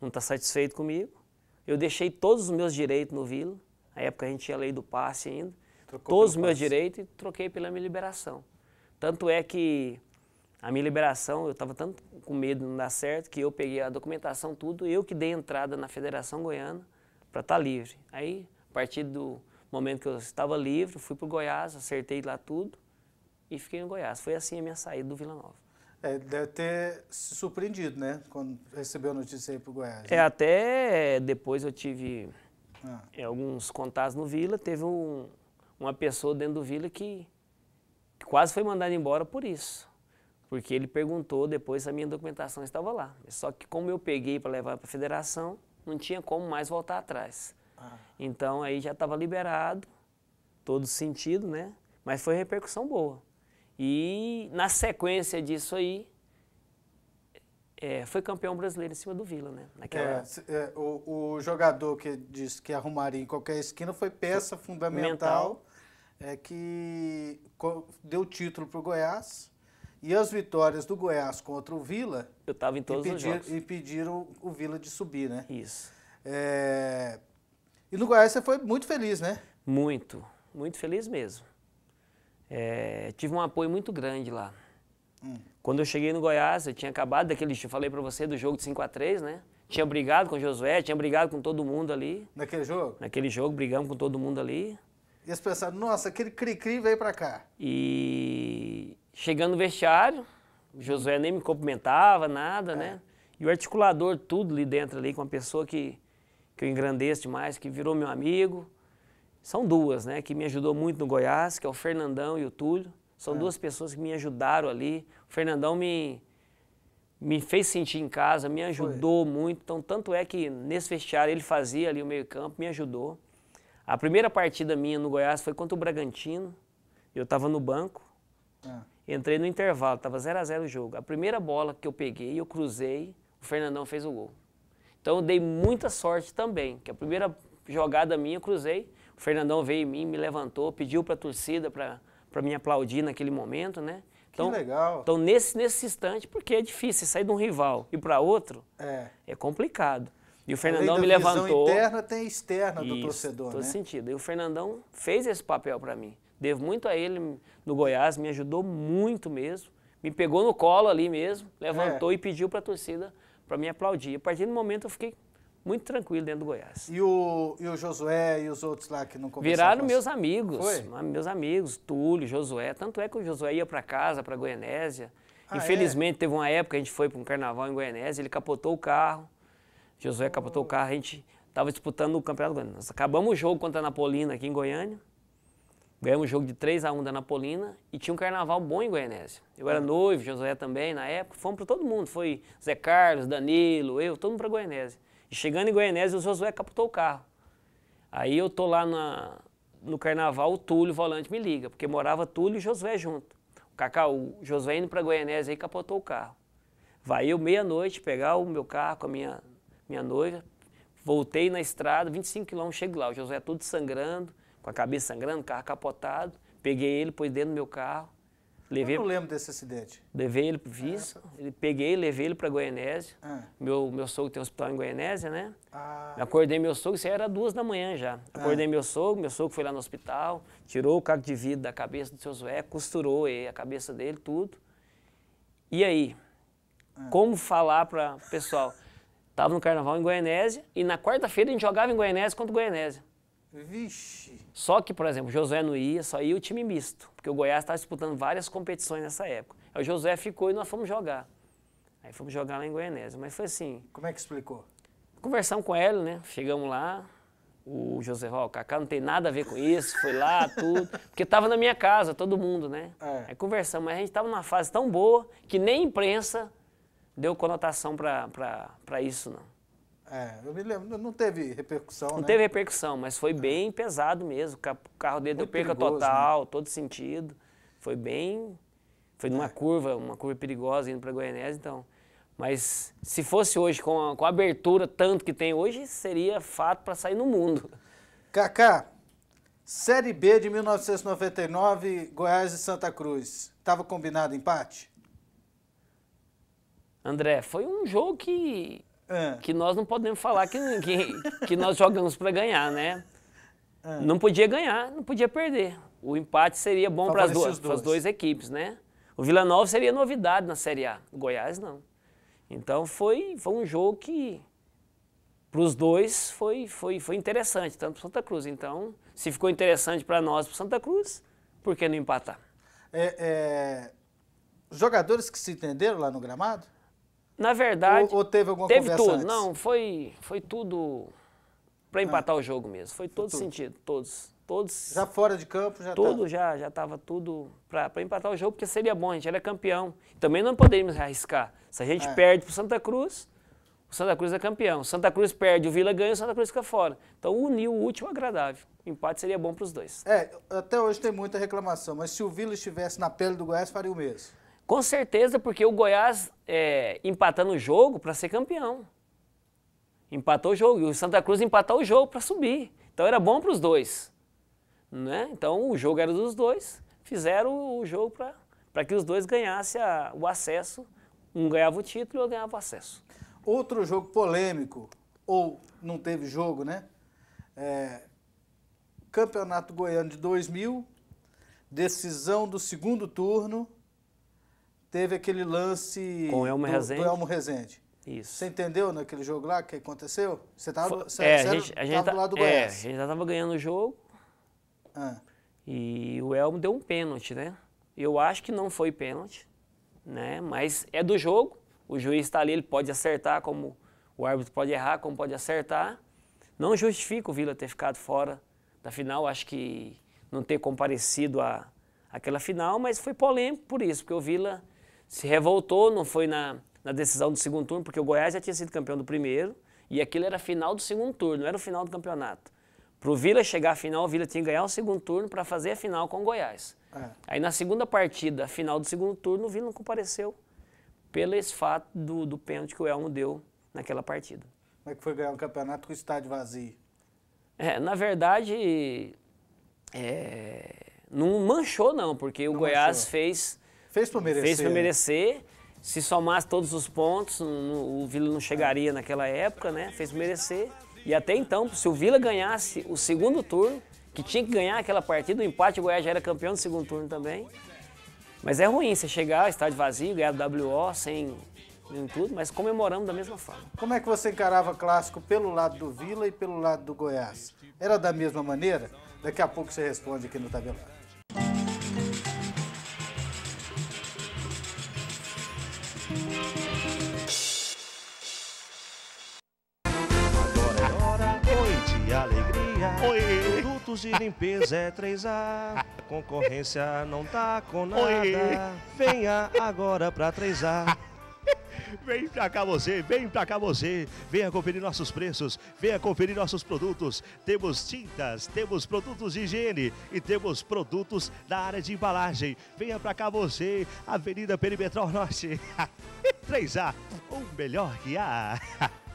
não está satisfeito comigo. Eu deixei todos os meus direitos no Vila, na época a gente tinha a lei do passe ainda, Trocou todos os meus direitos e troquei pela minha liberação. Tanto é que a minha liberação, eu estava tanto com medo de não dar certo, que eu peguei a documentação, tudo, eu que dei entrada na Federação Goiana para estar livre. Aí, a partir do momento que eu estava livre, fui para o Goiás, acertei lá tudo e fiquei no Goiás. Foi assim a minha saída do Vila Nova. É, deve ter se surpreendido, né? Quando recebeu a notícia aí pro Goiás. É, né? até depois eu tive Ah, é, alguns contatos no Vila, teve um- uma pessoa dentro do Vila que, quase foi mandada embora por isso. Porque ele perguntou depois se a minha documentação estava lá. Só que como eu peguei para levar para a federação, não tinha como mais voltar atrás. ah, Então aí já estava liberado, todo sentido, né? Mas foi repercussão boa. E na sequência disso aí, é, foi campeão brasileiro em cima do Vila, né? Naquela, é, é, o, o jogador que disse que arrumaria em qualquer esquina foi peça fundamental é, que deu título pro Goiás. E as vitórias do Goiás contra o Vila eu estava em todos os impedir- jogos. impediram o Vila de subir, né? Isso. É, E no Goiás você foi muito feliz, né? Muito, muito feliz mesmo. É, tive um apoio muito grande lá. Quando eu cheguei no Goiás, eu tinha acabado daquele, eu falei pra você, do jogo de 5 a 3 né? Tinha brigado com o Josué, tinha brigado com todo mundo ali. Naquele jogo. Naquele jogo, brigamos com todo mundo ali. E eles pensaram, nossa, aquele cri-cri veio pra cá. E chegando no vestiário, o Josué nem me cumprimentava, nada, né? E o articulador, tudo ali dentro, ali, com uma pessoa que, que eu engrandeço demais, que virou meu amigo. São duas, né? Que me ajudou muito no Goiás, que é o Fernandão e o Túlio. São duas pessoas que me ajudaram ali. O Fernandão me, me fez sentir em casa, me ajudou muito. Então, tanto é que nesse vestiário ele fazia ali o meio campo, me ajudou. A primeira partida minha no Goiás foi contra o Bragantino. Eu estava no banco. Ah. Entrei no intervalo, estava 0 a 0 o jogo. A primeira bola que eu peguei, eu cruzei, o Fernandão fez o gol. Então eu dei muita sorte também, que a primeira jogada minha eu cruzei, o Fernandão veio em mim, me levantou, pediu para a torcida para me aplaudir naquele momento, né? Então, legal. Então nesse, nesse instante, porque é difícil sair de um rival e para outro, É. é complicado. E o Além Fernandão da me visão levantou. interna, tem externa do torcedor, todo né? sentido. E o Fernandão fez esse papel para mim. Devo muito a ele no Goiás, me ajudou muito mesmo. Me pegou no colo ali mesmo, levantou É. e pediu para a torcida para me aplaudir. A partir do momento eu fiquei muito tranquilo dentro do Goiás. E o, e o Josué e os outros lá que não conversaram Viraram meus você? amigos, Foi? ah, meus amigos, Túlio, Josué. Tanto é que o Josué ia para casa, para Goianésia. Ah, Infelizmente, teve uma época, a gente foi para um carnaval em Goianésia, ele capotou o carro. Josué capotou o carro, a gente estava disputando o Campeonato Goiano. Nós acabamos o jogo contra a Napolina aqui em Goiânia. Ganhamos um jogo de 3 a 1 da Napolina e tinha um carnaval bom em Goianésia. Eu era noivo, Josué também na época, fomos para todo mundo. Foi Zé Carlos, Danilo, eu, todo mundo para Goianésia. E chegando em Goianésia, o Josué capotou o carro. Aí eu tô lá na, no carnaval, o Túlio, o volante, me liga, porque morava Túlio e Josué junto. O Cacau, o Josué indo para Goianésia aí capotou o carro. Vai eu meia-noite pegar o meu carro com a minha, minha noiva, voltei na estrada, 25 quilômetros, chego lá, o Josué tudo sangrando, com a cabeça sangrando, carro capotado. Peguei ele, pus dentro do meu carro. Levei, eu não lembro desse acidente. Levei ele, fiz, é. ele, peguei, levei ele para Goianésia. É. Meu, meu sogro tem um hospital em Goianésia, né? Ah. Acordei meu sogro, isso era duas da manhã já. Acordei é. meu sogro, meu sogro foi lá no hospital, tirou o caco de vidro da cabeça do seu Zé, costurou a cabeça dele, tudo. E aí? É. Como falar para o pessoal? Tava no carnaval em Goianésia e na quarta-feira a gente jogava em Goianésia contra o Goianésia. Vixe. Só que, por exemplo, o Josué não ia, só ia o time misto, porque o Goiás estava disputando várias competições nessa época. Aí o Josué ficou e nós fomos jogar. Aí fomos jogar lá em Goianésia. Mas foi assim. Como é que explicou? Conversamos com ele, né? Chegamos lá. O José, ó, o Cacá não tem nada a ver com isso, foi lá, tudo. Porque estava na minha casa, todo mundo, né? É. Aí conversamos, mas a gente estava numa fase tão boa que nem imprensa deu conotação para isso, não. É, eu me lembro, não teve repercussão, Não né? teve repercussão, mas foi bem pesado mesmo. O carro dele deu perca perigoso, total, né? todo sentido. Foi bem. Foi numa é. curva, uma curva perigosa indo para Goianésia, então. Mas se fosse hoje, com a, com a abertura tanto que tem hoje, seria fato para sair no mundo. Kaká, Série B de 1999, Goiás e Santa Cruz. Estava combinado empate? André, foi um jogo que é. que nós não podemos falar que, que, que nós jogamos para ganhar, né? É. Não podia ganhar, não podia perder. O empate seria bom para as duas, duas. duas equipes, né? O Vila Nova seria novidade na Série A, o Goiás não. Então foi, foi um jogo que para os dois foi, foi, foi interessante, tanto para Santa Cruz. Então, se ficou interessante para nós, para Santa Cruz, por que não empatar? É, é, jogadores que se entenderam lá no gramado? Na verdade. Ou, ou teve alguma teve tudo. Antes? Não, foi, foi tudo para empatar ah. o jogo mesmo. Foi todo tudo. sentido, todos. Todos. Já fora de campo, já Tudo tava. já, já estava tudo para empatar o jogo, porque seria bom, a gente era campeão. Também não poderíamos arriscar. Se a gente é. perde para Santa Cruz, o Santa Cruz é campeão. Santa Cruz perde, o Vila ganha, o Santa Cruz fica fora. Então uniu o último agradável. O empate seria bom para os dois. É, até hoje tem muita reclamação, mas se o Vila estivesse na pele do Goiás, faria o mesmo. Com certeza, porque o Goiás é, empatando o jogo para ser campeão. Empatou o jogo. E o Santa Cruz empatou o jogo para subir. Então era bom para os dois. Né? Então o jogo era dos dois. Fizeram o jogo para que os dois ganhassem a, o acesso. Um ganhava o título e outro ganhava o acesso. Outro jogo polêmico, ou não teve jogo, né? É, Campeonato Goiano de 2000, decisão do segundo turno teve aquele lance com o Elmo do, Rezende. do Elmo Rezende. Isso. Você entendeu naquele jogo lá que aconteceu? Você estava é, a gente, a gente tá, do lado do Goiás. É, a gente já estava ganhando o jogo. Ah. E o Elmo deu um pênalti, né? Eu acho que não foi pênalti, né? Mas é do jogo. O juiz está ali, ele pode acertar como o árbitro pode errar, como pode acertar. Não justifica o Vila ter ficado fora da final. Acho que não ter comparecido a aquela final, mas foi polêmico por isso, porque o Vila se revoltou, não foi na, na decisão do segundo turno, porque o Goiás já tinha sido campeão do primeiro, e aquilo era final do segundo turno, não era o final do campeonato. Para o Vila chegar à final, o Vila tinha que ganhar o segundo turno para fazer a final com o Goiás. É. Aí na segunda partida, final do segundo turno, o Vila não compareceu pelo esse fato do, do pênalti que o Elmo deu naquela partida. Como é que foi ganhar um campeonato com o estádio vazio? É, na verdade, é, não manchou não, porque não o Goiás manchou. fez Fez para merecer. Fez para merecer. Se somasse todos os pontos, o Vila não chegaria naquela época, né? Fez para merecer. E até então, se o Vila ganhasse o segundo turno, que tinha que ganhar aquela partida, o empate, o Goiás já era campeão do segundo turno também. Mas é ruim você chegar, estádio vazio, ganhar WO sem tudo, mas comemoramos da mesma forma. Como é que você encarava clássico pelo lado do Vila e pelo lado do Goiás? Era da mesma maneira? Daqui a pouco você responde aqui no tabelado. Produtos de limpeza é 3A. concorrência não tá com nada. Venha agora pra 3A. Vem pra cá você, vem pra cá você. Venha conferir nossos preços, venha conferir nossos produtos. Temos tintas, temos produtos de higiene e temos produtos da área de embalagem. Venha pra cá você, Avenida Perimetral Norte. 3A, o melhor que há.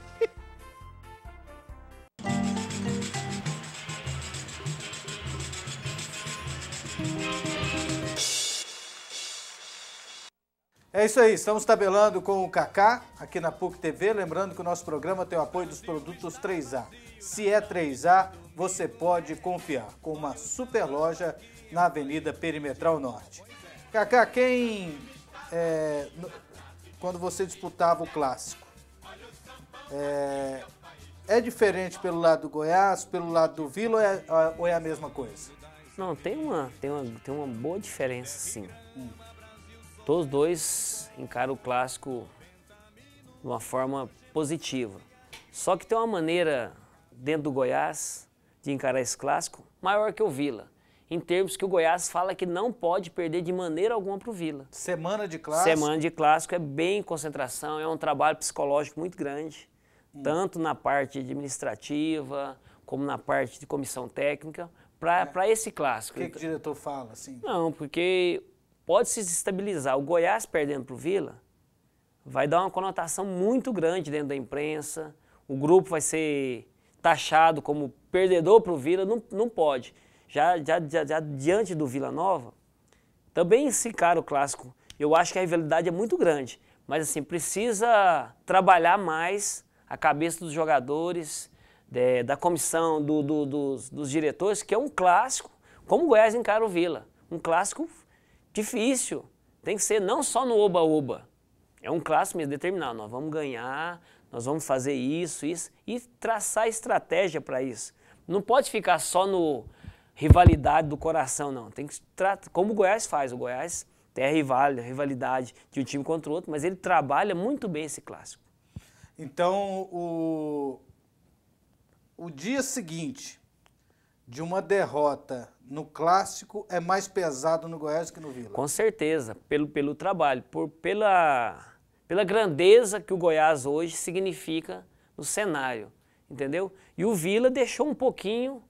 É isso aí, estamos tabelando com o Kaká aqui na PUC TV. Lembrando que o nosso programa tem o apoio dos produtos 3A. Se é 3A, você pode confiar, com uma super loja na Avenida Perimetral Norte. Kaká, quem. É, quando você disputava o clássico, é, é diferente pelo lado do Goiás, pelo lado do Vila ou é, ou é a mesma coisa? Não, tem uma, tem uma, tem uma boa diferença, sim. Todos dois encaram o clássico de uma forma positiva. Só que tem uma maneira dentro do Goiás de encarar esse clássico maior que o Vila. Em termos que o Goiás fala que não pode perder de maneira alguma para o Vila. Semana de clássico. Semana de clássico é bem concentração, é um trabalho psicológico muito grande, tanto na parte administrativa como na parte de comissão técnica, para esse O clássico. que, que o diretor fala, assim? Não, porque pode se desestabilizar. O Goiás perdendo para o Vila vai dar uma conotação muito grande dentro da imprensa. O grupo vai ser taxado como perdedor para o Vila, não, não pode. Já, já, já, já diante do Vila Nova, também se encara o clássico. Eu acho que a rivalidade é muito grande, mas assim, precisa trabalhar mais a cabeça dos jogadores, de- da comissão, do- do- dos, dos diretores, que é um clássico, como o Goiás encara o Vila. Um clássico difícil. Tem que ser não só no oba-oba. É um clássico mesmo, determinado. Nós vamos ganhar, nós vamos fazer isso, isso, e traçar estratégia para isso. Não pode ficar só no rivalidade do coração, não. Tem que tratar, como o Goiás faz. O Goiás tem a rival- rivalidade de um time contra o outro, mas ele trabalha muito bem esse clássico. Então, o, o dia seguinte de uma derrota no clássico é mais pesado no Goiás que no Vila. Com certeza, pelo, pelo trabalho, por, pela, pela grandeza que o Goiás hoje significa no cenário, entendeu? E o Vila deixou um pouquinho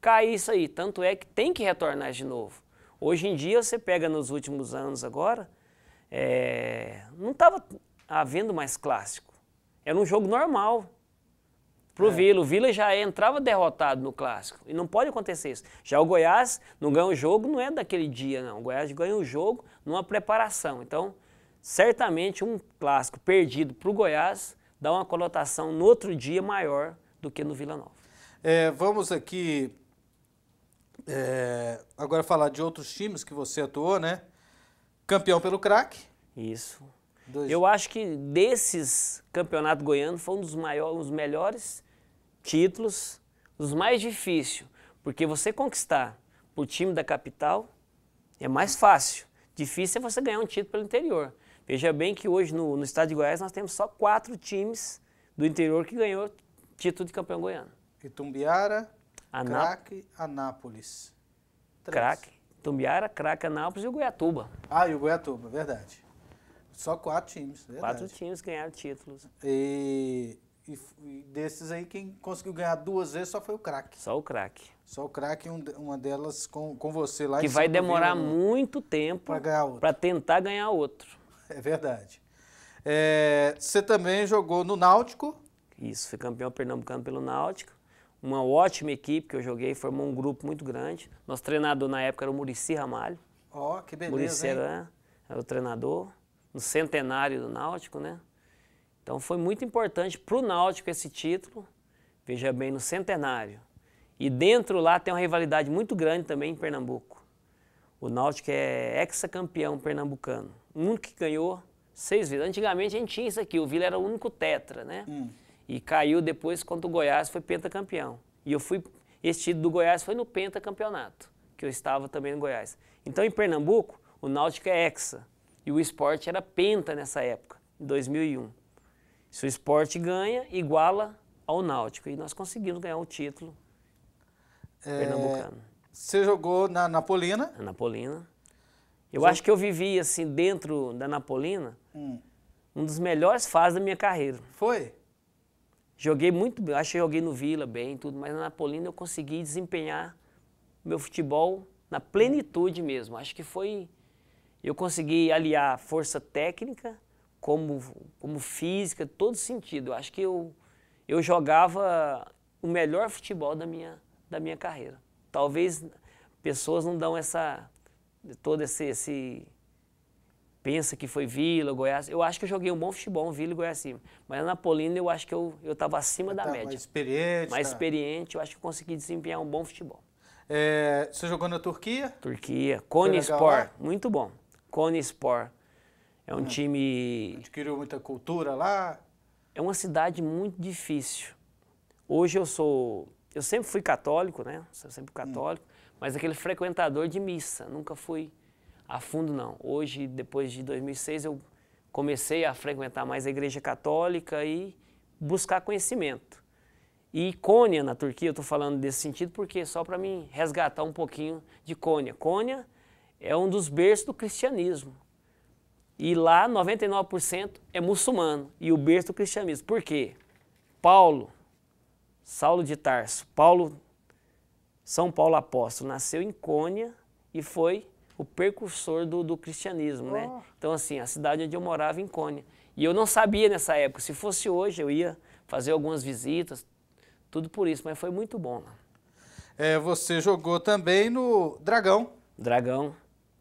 cair isso aí, tanto é que tem que retornar de novo. Hoje em dia, você pega nos últimos anos agora, é, não estava havendo mais clássico. Era um jogo normal pro Vila. O Vila já entrava derrotado no clássico. E não pode acontecer isso. Já o Goiás não ganha o jogo, não é daquele dia, não. O Goiás ganha o jogo numa preparação. Então, certamente um clássico perdido pro Goiás dá uma conotação no outro dia maior do que no Vila Nova. É, vamos aqui é, agora falar de outros times que você atuou, né? Campeão pelo craque. Isso. Dois- Eu acho que desses campeonatos goianos foi um dos maiores, dos melhores títulos, os mais difíceis, porque você conquistar o time da capital é mais fácil. Difícil é você ganhar um título pelo interior. Veja bem que hoje no, no estado de Goiás nós temos só quatro times do interior que ganhou título de campeão goiano. Itumbiara, Aná- craque, Anápolis. Três. Craque, Tumbiara, Craque, Anápolis e o Goiatuba. Ah, e o Goiatuba, verdade. Só quatro times, verdade. Quatro times ganharam títulos. E, e e desses aí, quem conseguiu ganhar duas vezes só foi o craque. Só o craque. Só o craque, um uma delas com, com você lá Que vai demorar Vila, né? muito tempo para tentar ganhar outro. É verdade. É, você também jogou no Náutico. Isso, fui campeão pernambucano pelo Náutico. Uma ótima equipe que eu joguei, formou um grupo muito grande. Nosso treinador na época era o Murici Ramalho. Ó, que Murici beleza, hein? era, era o treinador, no centenário do Náutico, né? Então foi muito importante para o Náutico esse título, veja bem, no centenário. E dentro lá tem uma rivalidade muito grande também em Pernambuco. O Náutico é ex-campeão pernambucano, o único que ganhou seis vezes. Antigamente a gente tinha isso aqui, o Vila era o único tetra, né? E caiu depois contra o Goiás, foi pentacampeão. E eu fui, esse título do Goiás foi no pentacampeonato, que eu estava também no Goiás. Então em Pernambuco, o Náutico é hexa e o esporte era penta nessa época, em 2001. Se o esporte ganha, iguala ao Náutico. E nós conseguimos ganhar o título É, pernambucano. Você jogou na Napolina? Na Napolina. Eu acho que eu vivi, assim, dentro da Napolina, Hum. um dos melhores fases da minha carreira. Foi? Joguei muito bem, acho que joguei no Vila bem e tudo, mas na Napolina eu consegui desempenhar meu futebol na plenitude mesmo. Acho que foi. Eu consegui aliar força técnica como, como física, todo sentido. Eu acho que eu, eu jogava o melhor futebol da minha, da minha carreira. Talvez pessoas não dão essa. todo esse. esse pensa que foi Vila, Goiás. Eu acho que eu joguei um bom futebol, Vila e Goiás acima. Mas na Napolina eu acho que eu estava acima da Tá média. Mais experiente. Mais tá. experiente, eu acho que eu consegui desempenhar um bom futebol. É, você jogou na Turquia? Turquia, Kone legal Sport, lá? muito bom. Kone Sport. É um Hum. time. Adquiriu muita cultura lá? É uma cidade muito difícil. Hoje eu sou. Eu sempre fui católico, né? Sou sempre Hum. católico, mas aquele frequentador de missa. Nunca fui a fundo, não. Hoje, depois de 2006, eu comecei a frequentar mais a igreja católica e buscar conhecimento. E Cônia, na Turquia, eu estou falando desse sentido porque só para mim resgatar um pouquinho de Cônia. Cônia é um dos berços do cristianismo. E lá 99% é muçulmano e o berço do cristianismo. Por quê? Paulo, Saulo de Tarso, Paulo, São Paulo apóstolo, nasceu em Cônia e foi o precursor do, do cristianismo, né? Oh. Então, assim, a cidade onde eu morava em Cônia. E eu não sabia nessa época. Se fosse hoje, eu ia fazer algumas visitas, tudo por isso, mas foi muito bom. Né? É, você jogou também no Dragão. Dragão,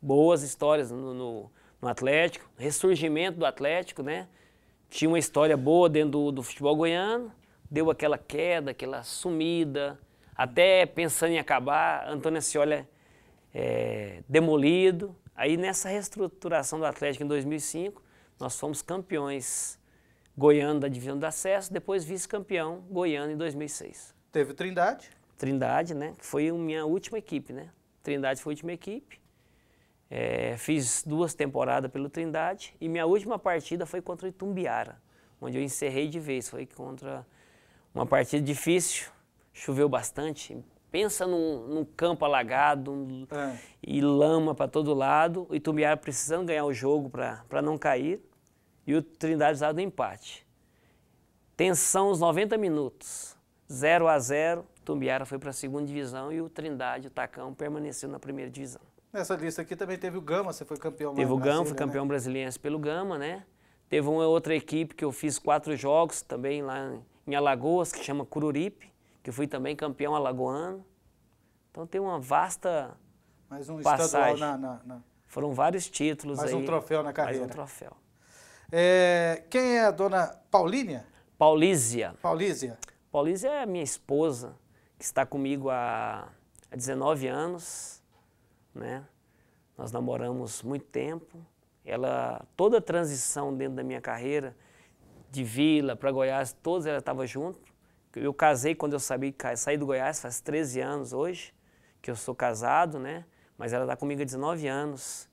boas histórias no, no, no Atlético, ressurgimento do Atlético, né? Tinha uma história boa dentro do, do futebol goiano, deu aquela queda, aquela sumida, até pensando em acabar, Antônio Ascioli é, demolido. Aí nessa reestruturação do Atlético em 2005, nós fomos campeões goiano da divisão de acesso, depois vice-campeão goiano em 2006. Teve Trindade. Trindade, né? Que foi a minha última equipe, né? Trindade foi a última equipe. É, fiz duas temporadas pelo Trindade e minha última partida foi contra o Itumbiara, onde eu encerrei de vez. Foi contra uma partida difícil, choveu bastante. Pensa num, num campo alagado É. e lama para todo lado. O Itumbiara precisando ganhar o jogo para não cair e o Trindade usado empate. Tensão os 90 minutos. 0 a 0 Tumbiara foi para a segunda divisão e o Trindade, o Tacão, permaneceu na primeira divisão. Nessa lista aqui também teve o Gama, você foi campeão Teve o Gama, fui né? campeão brasiliense pelo Gama, né? Teve uma outra equipe que eu fiz quatro jogos também lá em Alagoas, que chama Cururipe, que eu fui também campeão alagoano. Então tem uma vasta. Mais um estadual Passagem. na, na- na- Foram vários títulos Mais aí. um troféu na carreira. Mais um troféu. É, quem é a dona Paulínia? Paulísia. Paulísia. Paulísia é a minha esposa, que está comigo há 19 anos, né? Nós namoramos muito tempo. Ela, toda a transição dentro da minha carreira, de Vila para Goiás, todos ela estava junto. Eu casei quando eu sabia, saí do Goiás, faz 13 anos hoje, que eu sou casado, né? Mas ela está comigo há 19 anos.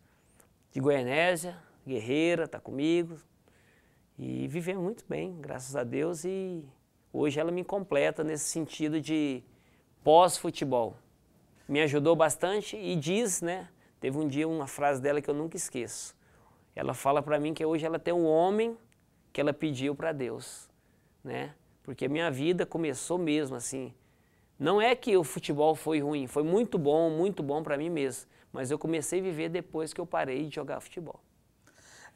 De Goianésia, guerreira, está comigo. E vivemos muito bem, graças a Deus. E hoje ela me completa nesse sentido de pós-futebol. Me ajudou bastante e diz, né? Teve um dia uma frase dela que eu nunca esqueço. Ela fala para mim que hoje ela tem um homem que ela pediu para Deus, né? Porque a minha vida começou mesmo assim. Não é que o futebol foi ruim, foi muito bom, muito bom para mim mesmo. Mas eu comecei a viver depois que eu parei de jogar futebol.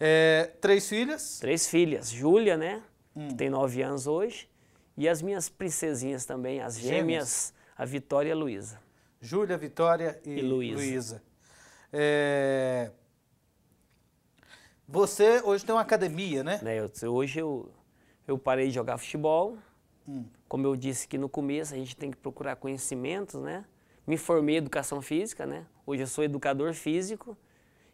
É, três filhas. Três filhas, Júlia, né? Que tem nove anos hoje. E as minhas princesinhas também, as Gêmeas? gêmeas, a Vitória e a Luísa. Júlia, Vitória e, E Luísa. Luísa. É, você hoje tem uma academia, né? Né, eu- hoje eu, eu parei de jogar futebol. Hum. Como eu disse que no começo, a gente tem que procurar conhecimentos, né? Me formei em educação física, né? Hoje eu sou educador físico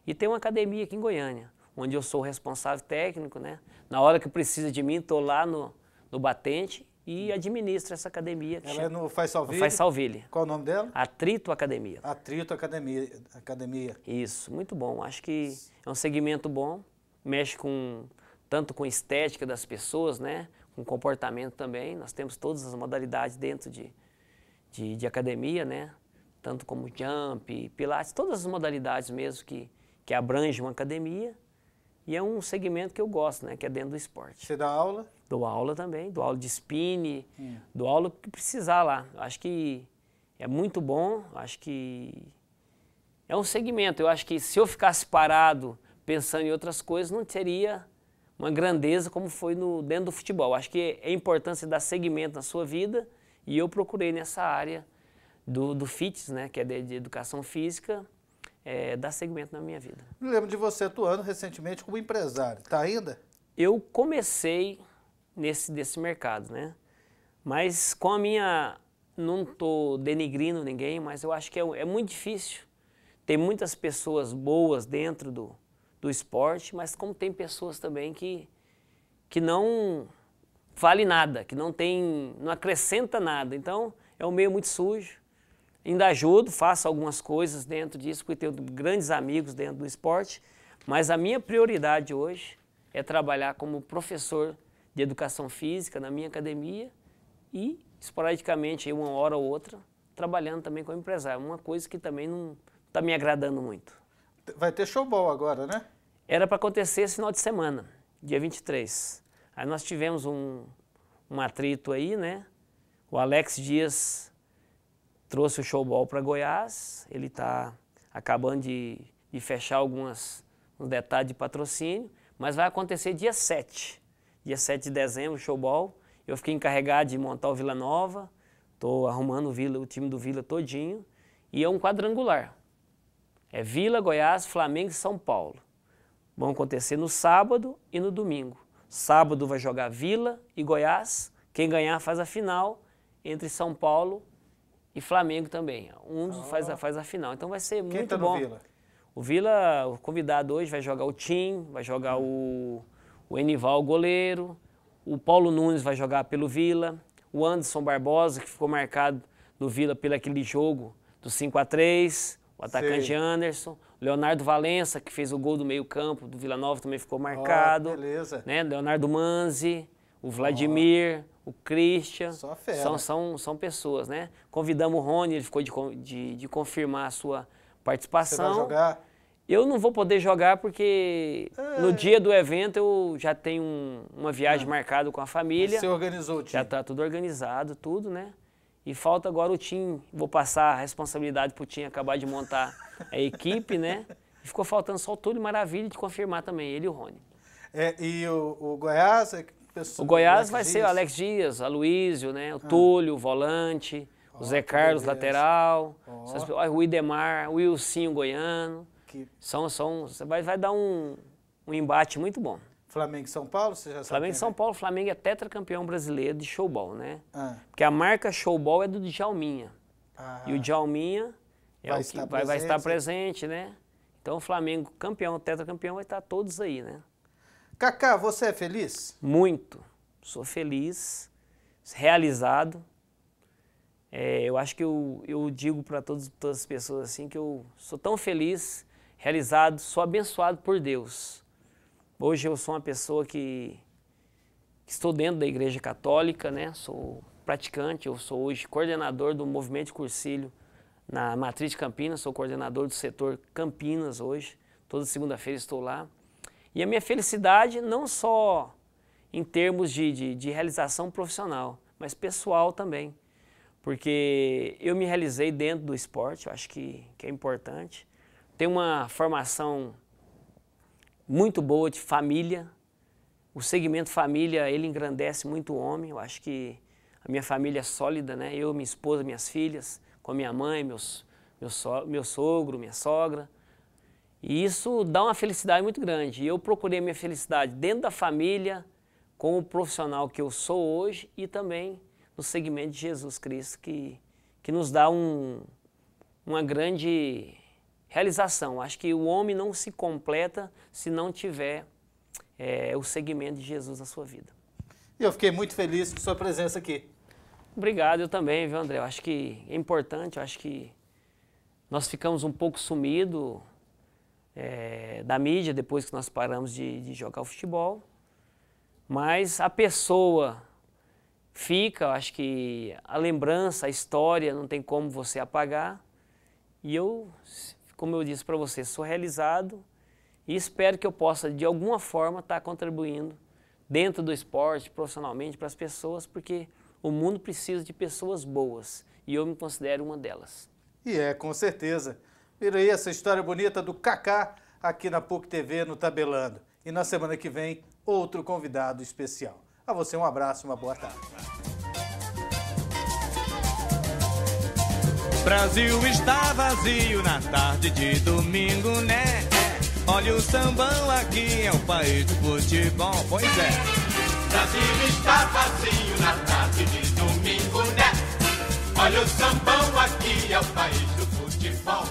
e tenho uma academia aqui em Goiânia, onde eu sou o responsável técnico, né? Na hora que precisa de mim, estou lá no, no batente e administro essa academia. Ela é chama- no Faz Salville. Faz Salville. Qual o nome dela? Atrito Academia. Atrito Academia. Academia. Isso, muito bom. Acho que é um segmento bom, mexe com tanto com estética das pessoas, né? Com comportamento também. Nós temos todas as modalidades dentro de, de, de academia, né? tanto como jump, pilates, todas as modalidades mesmo que, que abrange uma academia. E é um segmento que eu gosto, né? Que é dentro do esporte. Você dá aula? Dou aula também, dou aula de spin, hum. dou aula que precisar lá. Acho que é muito bom, acho que é um segmento. Eu acho que se eu ficasse parado pensando em outras coisas, não teria uma grandeza como foi no, dentro do futebol. Acho que é importante dar segmento na sua vida e eu procurei nessa área do, do FITS, né, que é de, de educação física, é, dar segmento na minha vida. Me lembro de você atuando recentemente como empresário. Está ainda? Eu comecei nesse desse mercado, né? Mas com a minha, não estou denigrindo ninguém, mas eu acho que é, é muito difícil. Tem muitas pessoas boas dentro do, do esporte, mas como tem pessoas também que, que não vale nada, que não tem, não acrescenta nada. Então, é um meio muito sujo. Ainda ajudo, faço algumas coisas dentro disso, porque tenho grandes amigos dentro do esporte, mas a minha prioridade hoje é trabalhar como professor de educação física na minha academia e, esporadicamente, uma hora ou outra, trabalhando também como empresário. Uma coisa que também não está me agradando muito. Vai ter showball agora, né? Era para acontecer esse final de semana, dia 23. Aí nós tivemos um, um atrito aí, né? O Alex Dias trouxe o showball para Goiás, ele está acabando de, de, fechar algumas uns detalhes de patrocínio, mas vai acontecer dia 7. Dia 7 de dezembro, showball. Eu fiquei encarregado de montar o Vila Nova, estou arrumando o, Vila, o time do Vila todinho, e é um quadrangular. É Vila, Goiás, Flamengo e São Paulo. Vão acontecer no sábado e no domingo. Sábado vai jogar Vila e Goiás. Quem ganhar faz a final entre São Paulo e Flamengo também. Um oh. faz, a, faz a final. Então vai ser Quem muito tá bom. Vila? O Vila, o convidado hoje vai jogar o Tim, vai jogar o, o Enival, goleiro. O Paulo Nunes vai jogar pelo Vila. O Anderson Barbosa, que ficou marcado no Vila pelo aquele jogo do 5 a 3 o atacante Sei. Anderson, Leonardo Valença, que fez o gol do meio-campo do Vila Nova, também ficou marcado. Oh, beleza. Né? Leonardo Manzi, o Vladimir, oh. o Christian. Só fera. São, são, são pessoas, né? Convidamos o Rony, ele ficou de, de, de confirmar a sua participação. Você vai jogar? Eu não vou poder jogar porque é. no dia do evento eu já tenho um, uma viagem é. marcada com a família. Você organizou o time? Já está tudo organizado, tudo, né? E falta agora o Tim, vou passar a responsabilidade para o Tim acabar de montar a equipe, né? E ficou faltando só o Túlio Maravilha de confirmar também, ele e o Rony. É, e o, o Goiás? É o Goiás vai Dias? ser o Alex Dias, Aloísio, né? O ah. Túlio, o volante, oh, o Zé Carlos, lateral, oh. o Idemar, o Wilsinho Goiano. Que... São, são, vai, vai dar um, um embate muito bom. Flamengo e São Paulo, você já sabe? Flamengo e São Paulo, Flamengo é tetracampeão brasileiro de showball, né? Ah. Porque a marca showball é do Djalminha. Ah. E o Djalminha é vai, o que estar vai, vai, estar presente, né? Então o Flamengo campeão, tetracampeão, vai estar todos aí, né? Kaká, você é feliz? Muito. Sou feliz, realizado. É, eu acho que eu, eu digo para todas as pessoas assim que eu sou tão feliz, realizado, sou abençoado por Deus Hoje eu sou uma pessoa que, que estou dentro da Igreja Católica, né? Sou praticante, eu sou hoje coordenador do movimento de cursilho na Matriz de Campinas, sou coordenador do setor Campinas hoje. Toda segunda-feira estou lá. E a minha felicidade não só em termos de, de, de, realização profissional, mas pessoal também. Porque eu me realizei dentro do esporte, eu acho que, que é importante. Tenho uma formação muito boa de família. O segmento família, ele engrandece muito o homem. Eu acho que a minha família é sólida, né? Eu, minha esposa, minhas filhas, com a minha mãe, meus, meu, so, meu sogro, minha sogra. E isso dá uma felicidade muito grande. E eu procurei a minha felicidade dentro da família, com o profissional que eu sou hoje e também no segmento de Jesus Cristo, que, que nos dá um, uma grande realização. Acho que o homem não se completa se não tiver é, o segmento de Jesus na sua vida. E eu fiquei muito feliz com sua presença aqui. Obrigado, eu também, viu, André? Eu acho que é importante, eu acho que nós ficamos um pouco sumidos é, da mídia depois que nós paramos de, de jogar o futebol. Mas a pessoa fica, eu acho que a lembrança, a história, não tem como você apagar. E eu, como eu disse para você, sou realizado e espero que eu possa, de alguma forma, estar tá contribuindo dentro do esporte, profissionalmente, para as pessoas, porque o mundo precisa de pessoas boas e eu me considero uma delas. E é, com certeza. Vira aí essa história bonita do Kaká aqui na PUC TV no Tabelando. E na semana que vem, outro convidado especial. A você um abraço uma boa tarde. Brasil está vazio na tarde de domingo, né? Olha o sambão aqui, é o país do futebol, pois é. Brasil está vazio na tarde de domingo, né? Olha o sambão aqui, é o país do futebol.